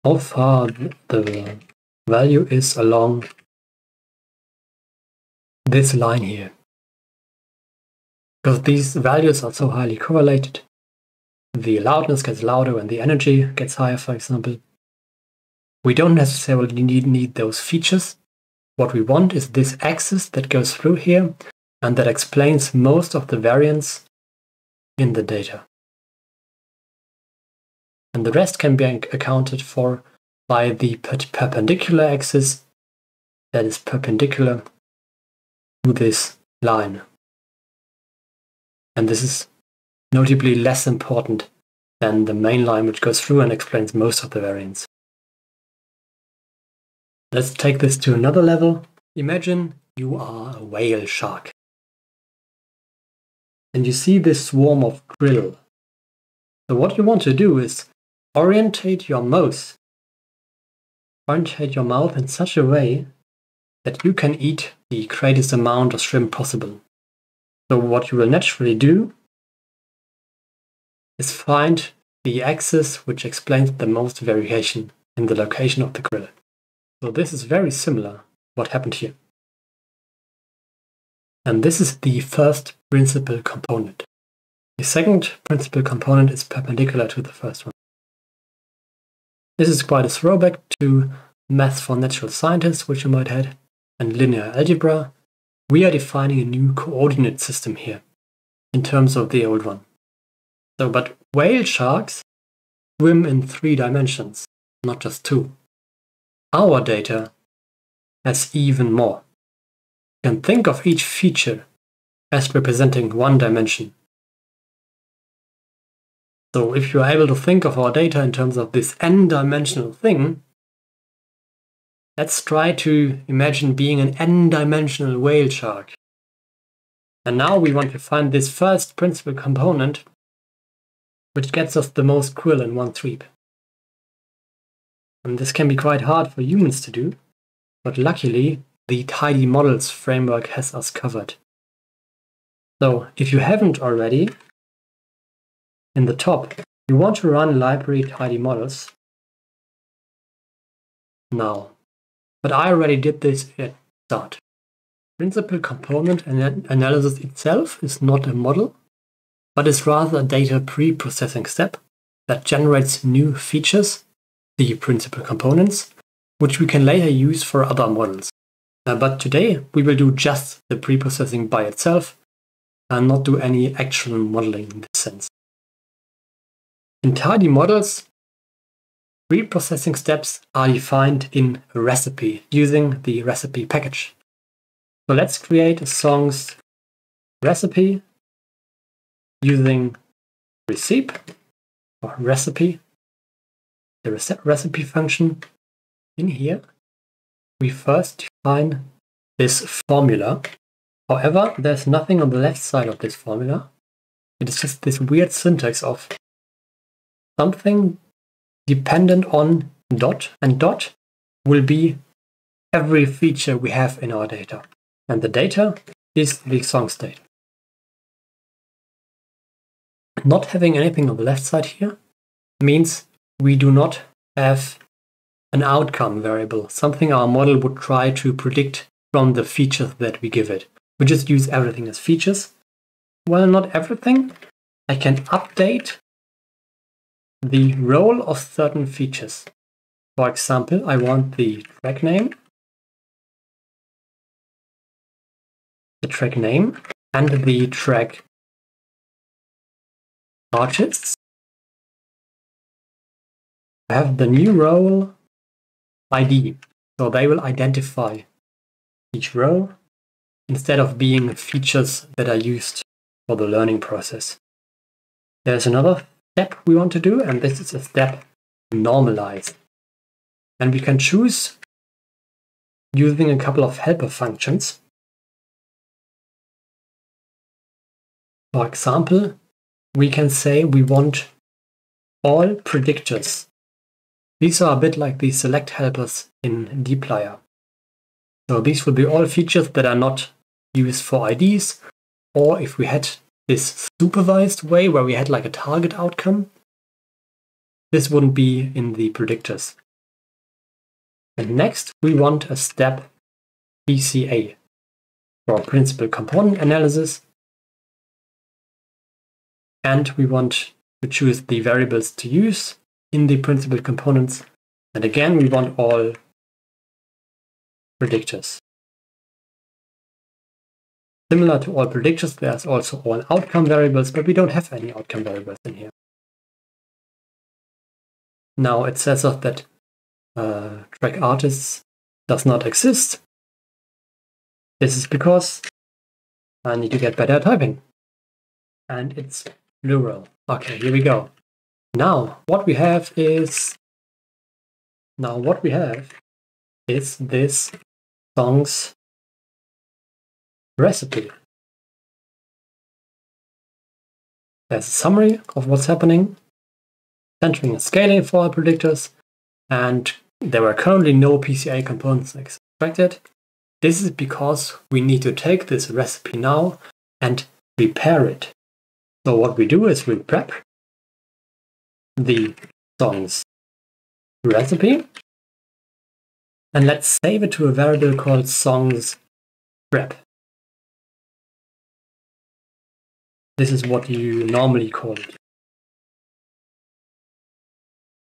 how far the value is along this line here. Because these values are so highly correlated, the loudness gets louder when the energy gets higher, for example. We don't necessarily need, need those features. What we want is this axis that goes through here and that explains most of the variance in the data. And the rest can be accounted for by the perpendicular axis that is perpendicular this line. And this is notably less important than the main line which goes through and explains most of the variance. Let's take this to another level. Imagine you are a whale shark. And you see this swarm of krill. So what you want to do is orientate your mouth, orientate your mouth in such a way that you can eat the greatest amount of shrimp possible. So what you will naturally do is find the axis which explains the most variation in the location of the krill. So this is very similar what happened here. And this is the first principal component. The second principal component is perpendicular to the first one. This is quite a throwback to math for natural scientists, which you might have, and linear algebra. We are defining a new coordinate system here, in terms of the old one. So, but whale sharks swim in three dimensions, not just two. Our data has even more. You can think of each feature as representing one dimension. So if you are able to think of our data in terms of this n-dimensional thing, let's try to imagine being an n-dimensional whale shark. And now we want to find this first principal component which gets us the most krill in one sweep. And this can be quite hard for humans to do, but luckily the tidymodels framework has us covered. So if you haven't already, in the top, you want to run library tidymodels now. But I already did this at start. Principal component analysis itself is not a model, but is rather a data pre-processing step that generates new features, the principal components, which we can later use for other models. Uh, but today we will do just the pre-processing by itself and not do any actual modeling in this sense. In tidymodels, pre-processing steps are defined in a recipe using the recipe package. So let's create a song's recipe using recipe or recipe, the recipe function in here. We first define this formula. However, there's nothing on the left side of this formula. It is just this weird syntax of something dependent on dot, and dot will be every feature we have in our data. And the data is the song state. Not having anything on the left side here means we do not have an outcome variable, something our model would try to predict from the features that we give it. We just use everything as features. Well, not everything. I can update the role of certain features. For example, I want the track name, the track name, and the track artists. I have the new role ID, so they will identify each row instead of being features that are used for the learning process. There's another step we want to do, and this is a step normalize. And we can choose using a couple of helper functions. For example, we can say we want all predictors. These are a bit like the select helpers in dplyr. So these will be all features that are not used for IDs, or if we had this supervised way where we had like a target outcome, this wouldn't be in the predictors. And next, we want a step PCA for principal component analysis. And we want to choose the variables to use in the principal components. And again, we want all predictors. Similar to all predictors, there's also all outcome variables, but we don't have any outcome variables in here. Now it says that uh, track artists does not exist. This is because I need to get better at typing. And it's plural. Okay, here we go. Now, what we have is... Now, what we have is this songs recipe. There's a summary of what's happening, centering and scaling for our predictors, and there were currently no PCA components extracted. This is because we need to take this recipe now and prepare it. So what we do is we prep the song's recipe and let's save it to a variable called songs prep. This is what you normally call it.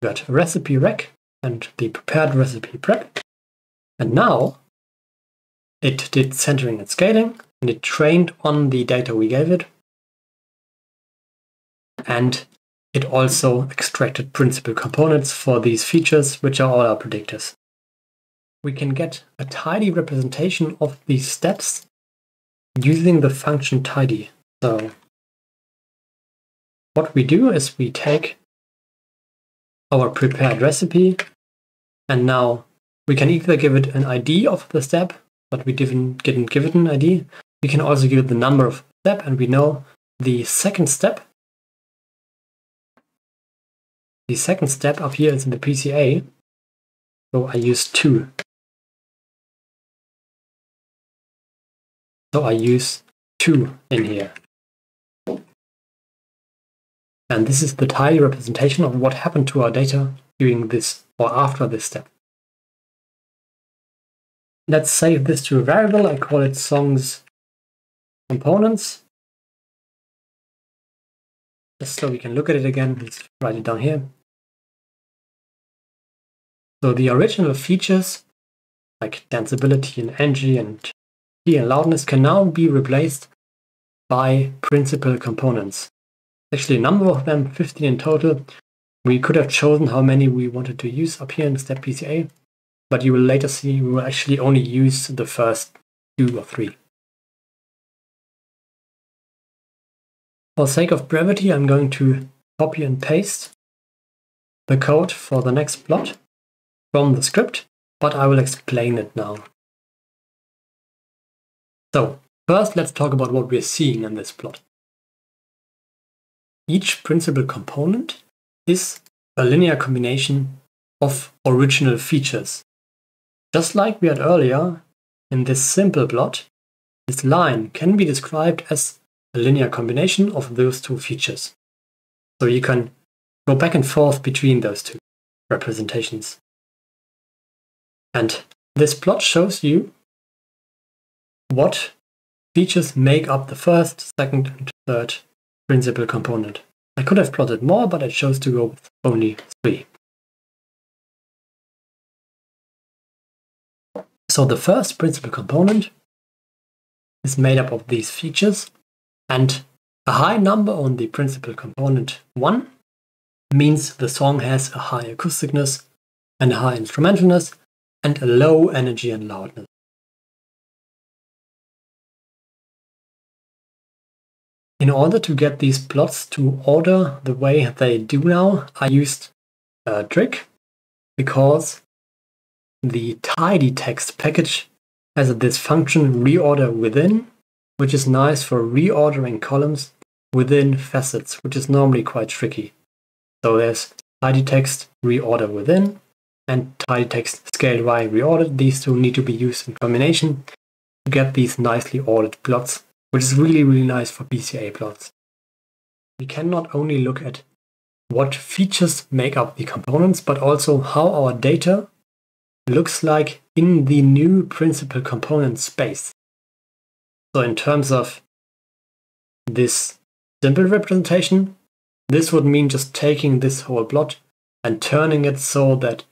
Got recipe rec and the prepared recipe prep. And now it did centering and scaling and it trained on the data we gave it. And it also extracted principal components for these features, which are all our predictors. We can get a tidy representation of these steps using the function tidy. So what we do is we take our prepared recipe and now we can either give it an ID of the step, but we didn't, didn't give it an ID. We can also give it the number of step and we know the second step the second step up here is in the PCA. So I use two. So I use two in here. And this is the tidy representation of what happened to our data during this or after this step. Let's save this to a variable. I call it songs components. Just so we can look at it again, let's write it down here. So the original features, like danceability and energy and key and loudness, can now be replaced by principal components. Actually, a number of them, 15 in total. We could have chosen how many we wanted to use up here in step PCA, but you will later see we will actually only use the first two or three. For sake of brevity, I'm going to copy and paste the code for the next plot from the script, but I will explain it now. So, first let's talk about what we're seeing in this plot. Each principal component is a linear combination of original features. Just like we had earlier, in this simple plot, this line can be described as a linear combination of those two features. So you can go back and forth between those two representations. And this plot shows you what features make up the first, second, and third principal component. I could have plotted more, but I chose to go with only three. So the first principal component is made up of these features, and a high number on the principal component 1 means the song has a high acousticness and a high instrumentalness and a low energy and loudness. In order to get these plots to order the way they do now, I used a trick because the tidytext package has this function reorder within, which is nice for reordering columns within facets, which is normally quite tricky. So there's tidytext reorder within and tidytext scale y reordered. These two need to be used in combination to get these nicely ordered plots which is really, really nice for PCA plots. We can not only look at what features make up the components, but also how our data looks like in the new principal component space. So in terms of this simple representation, this would mean just taking this whole plot and turning it so that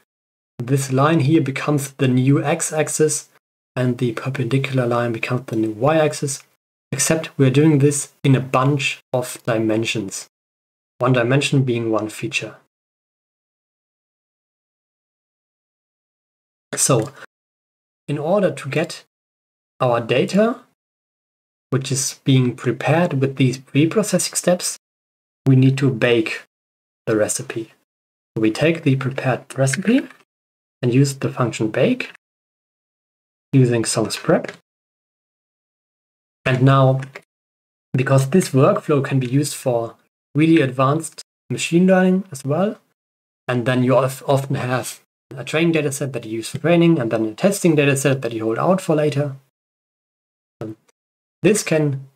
this line here becomes the new x-axis and the perpendicular line becomes the new y-axis except we're doing this in a bunch of dimensions, one dimension being one feature. So, in order to get our data, which is being prepared with these pre-processing steps, we need to bake the recipe. we take the prepared recipe and use the function bake using songs prep and now, because this workflow can be used for really advanced machine learning as well, and then you often have a training dataset that you use for training, and then a testing dataset that you hold out for later. Um, this can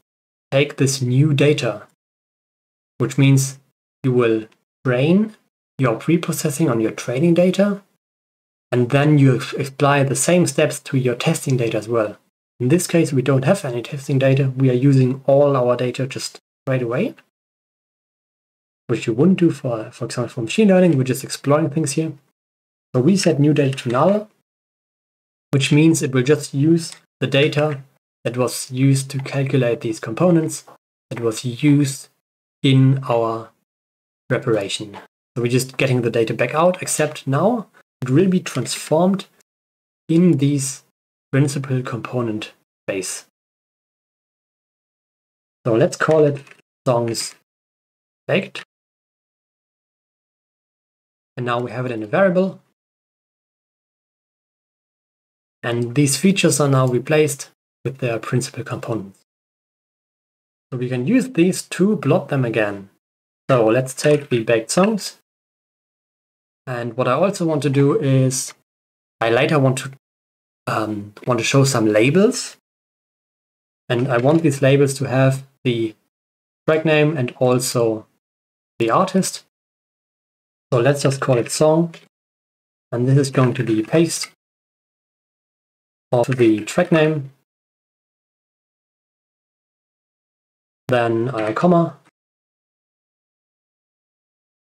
take this new data, which means you will train your pre-processing on your training data, and then you apply the same steps to your testing data as well. In this case, we don't have any testing data. We are using all our data just right away, which you wouldn't do for, for example, for machine learning. We're just exploring things here. So we set new data to null, which means it will just use the data that was used to calculate these components that was used in our preparation. So we're just getting the data back out, except now it will be transformed in these principal component base. So let's call it songs baked. And now we have it in a variable. And these features are now replaced with their principal components. So we can use these to plot them again. So let's take the baked songs And what I also want to do is I later want to um, want to show some labels. And I want these labels to have the track name and also the artist. So let's just call it song. And this is going to be paste of the track name. Then a comma.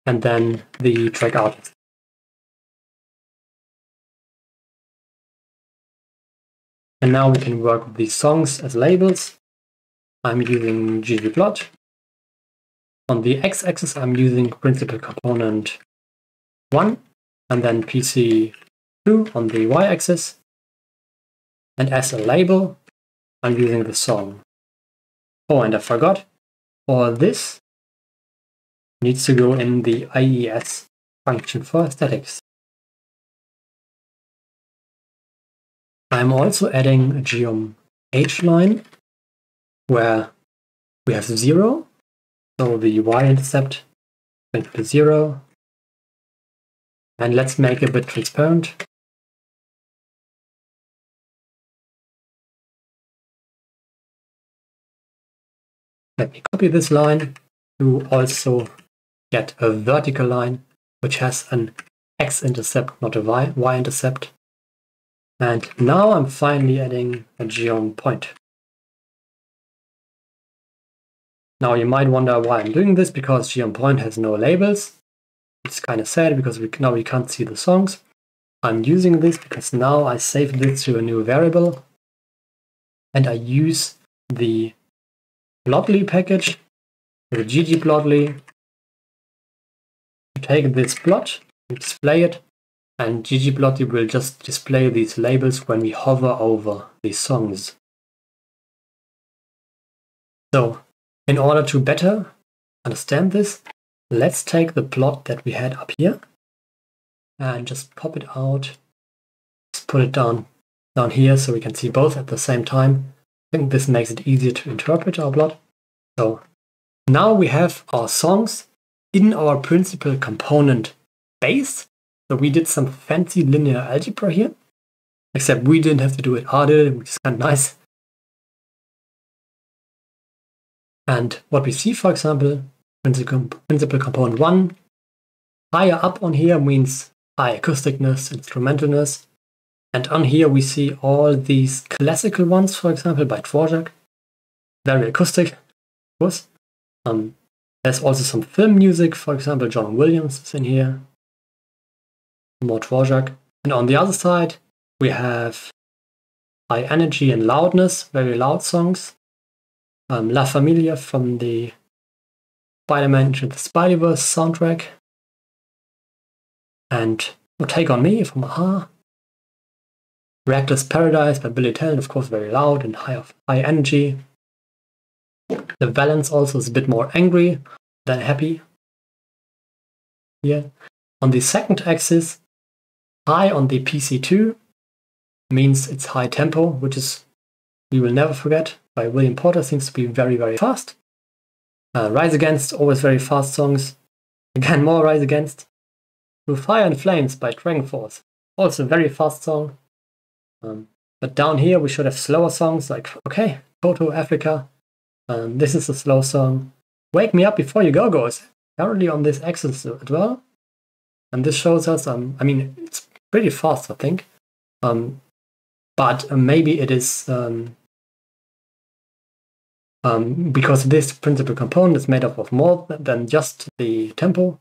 And then the track artist. And now we can work with these songs as labels. I'm using ggplot. On the x-axis, I'm using principal component 1, and then PC2 on the y-axis. And as a label, I'm using the song. Oh, and I forgot, all this needs to go in the aes function for aesthetics. I'm also adding a geom h line where we have zero, so the y-intercept going to zero. And let's make it a bit transparent. Let me copy this line to also get a vertical line which has an x-intercept, not a y-intercept. And now I'm finally adding a geom point. Now you might wonder why I'm doing this, because geom point has no labels. It's kind of sad because we, now we can't see the songs. I'm using this because now I saved this to a new variable and I use the plotly package, the ggplotly, to take this plot and display it and ggplotly will just display these labels when we hover over these songs. So, in order to better understand this, let's take the plot that we had up here and just pop it out. Just put it down, down here so we can see both at the same time. I think this makes it easier to interpret our plot. So now we have our songs in our principal component base so we did some fancy linear algebra here, except we didn't have to do it harder, which is kind of nice. And what we see, for example, principal, component 1, higher up on here means high acousticness, instrumentalness. And on here we see all these classical ones, for example, by Dvorak. Very acoustic, of course. Um, there's also some film music, for example, John Williams is in here more Dvorak. And on the other side, we have high energy and loudness, very loud songs. Um, La Familia from the Spider-Man the Spider-Verse soundtrack. And Take On Me from a-ha. Reckless Paradise by Billy Talent, of course, very loud and high, of, high energy. The valence also is a bit more angry than happy. Here. On the second axis, High on the PC2 means it's high tempo, which is We Will Never Forget by William Porter seems to be very, very fast. Uh, Rise Against, always very fast songs. Again, more Rise Against. Through Fire and Flames by DragonForce, also very fast song. Um, but down here we should have slower songs like, okay, Toto Africa. Um, this is a slow song. Wake Me Up Before You Go Go is currently on this axis as well. And this shows us, um, I mean, it's pretty fast, I think. Um, but maybe it is um, um, because this principal component is made up of more than just the tempo.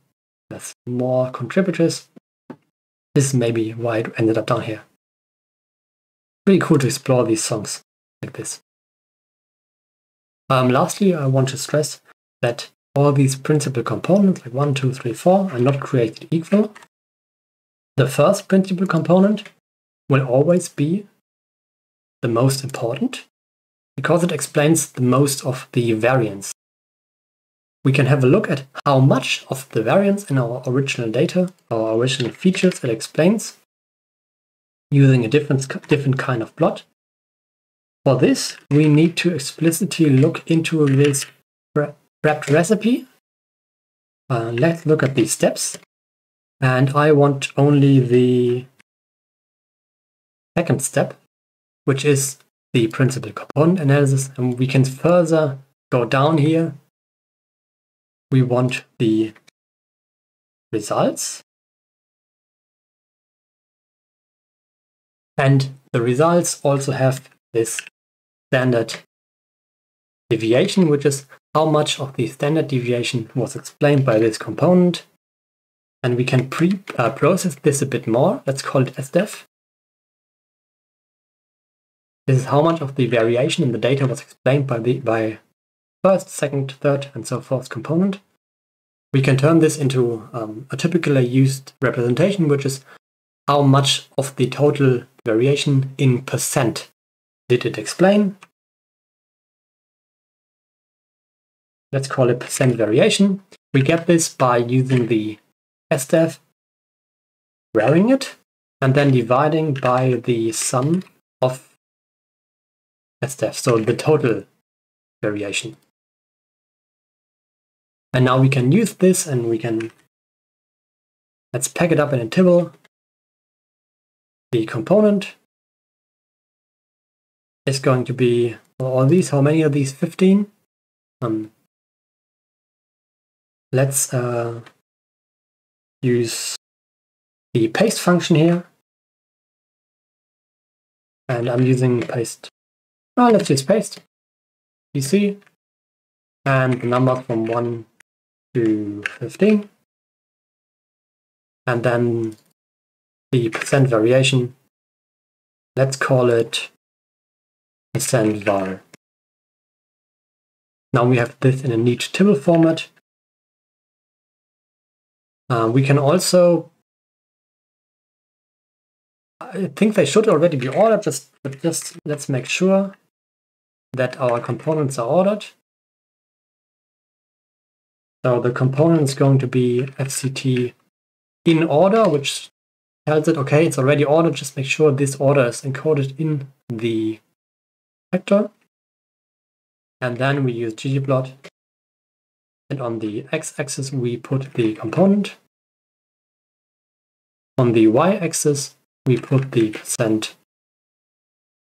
There's more contributors. This is maybe why it ended up down here. Pretty cool to explore these songs like this. Um, lastly, I want to stress that all these principal components, like 1, 2, 3, 4, are not created equal. The first principal component will always be the most important because it explains the most of the variance. We can have a look at how much of the variance in our original data, our original features it explains, using a different, different kind of plot. For this, we need to explicitly look into this prepped recipe. Uh, let's look at these steps And I want only the second step, which is the principal component analysis. And we can further go down here. We want the results. And the results also have this standard deviation, which is how much of the standard deviation was explained by this component. And we can pre-process uh, this a bit more. Let's call it sdev. This is how much of the variation in the data was explained by the by first, second, third, and so forth component. We can turn this into um, a typically used representation, which is how much of the total variation in percent did it explain. Let's call it percent variation. We get this by using the sdev, varying it, and then dividing by the sum of sdev, so the total variation. And now we can use this and we can, let's pack it up in a table. The component is going to be all these, how many are these? 15? Um, let's uh, use the paste function here. And I'm using paste. Well, let's use paste. PC. And the number from 1 to 15. And then the percent variation, let's call it percent var. Now we have this in a neat table format. Uh, we can also, I think they should already be ordered, just, but just let's make sure that our components are ordered. So the component is going to be fct in order, which tells it, okay, it's already ordered, just make sure this order is encoded in the vector. And then we use ggplot. And on the x-axis, we put the component. On the y-axis, we put the percent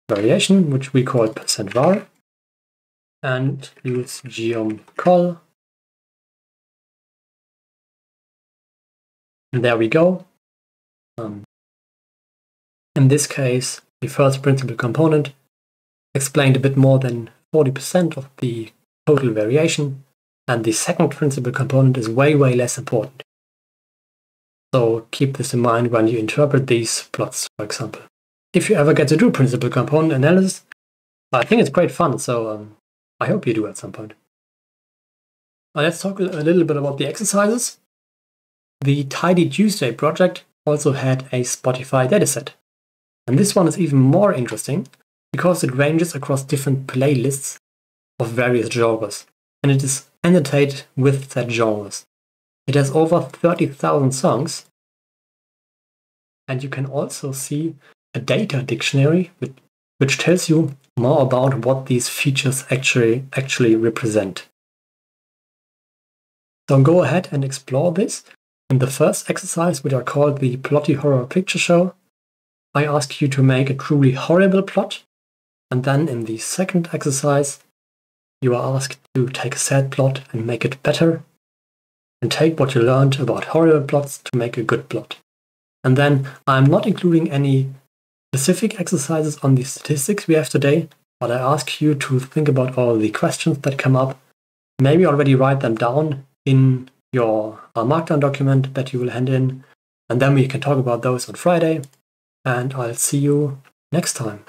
variation, which we call percent var, and use geom col And there we go. Um, in this case, the first principal component explained a bit more than 40% of the total variation, and the second principal component is way, way less important. So keep this in mind when you interpret these plots, for example. If you ever get to do principal component analysis, I think it's great fun, so um, I hope you do at some point. Now let's talk a little bit about the exercises. The Tidy Tuesday project also had a Spotify dataset. And this one is even more interesting because it ranges across different playlists of various genres, and it is annotated with said genres. It has over 30,000 songs, and you can also see a data dictionary which, which tells you more about what these features actually actually represent. So go ahead and explore this in the first exercise, which I called the Plotty Horror Picture Show, I ask you to make a truly horrible plot. And then in the second exercise, you are asked to take a sad plot and make it better. And take what you learned about horrible plots to make a good plot. And then I'm not including any specific exercises on the statistics we have today, but I ask you to think about all the questions that come up. Maybe already write them down in your uh, Markdown document that you will hand in. And then we can talk about those on Friday. And I'll see you next time.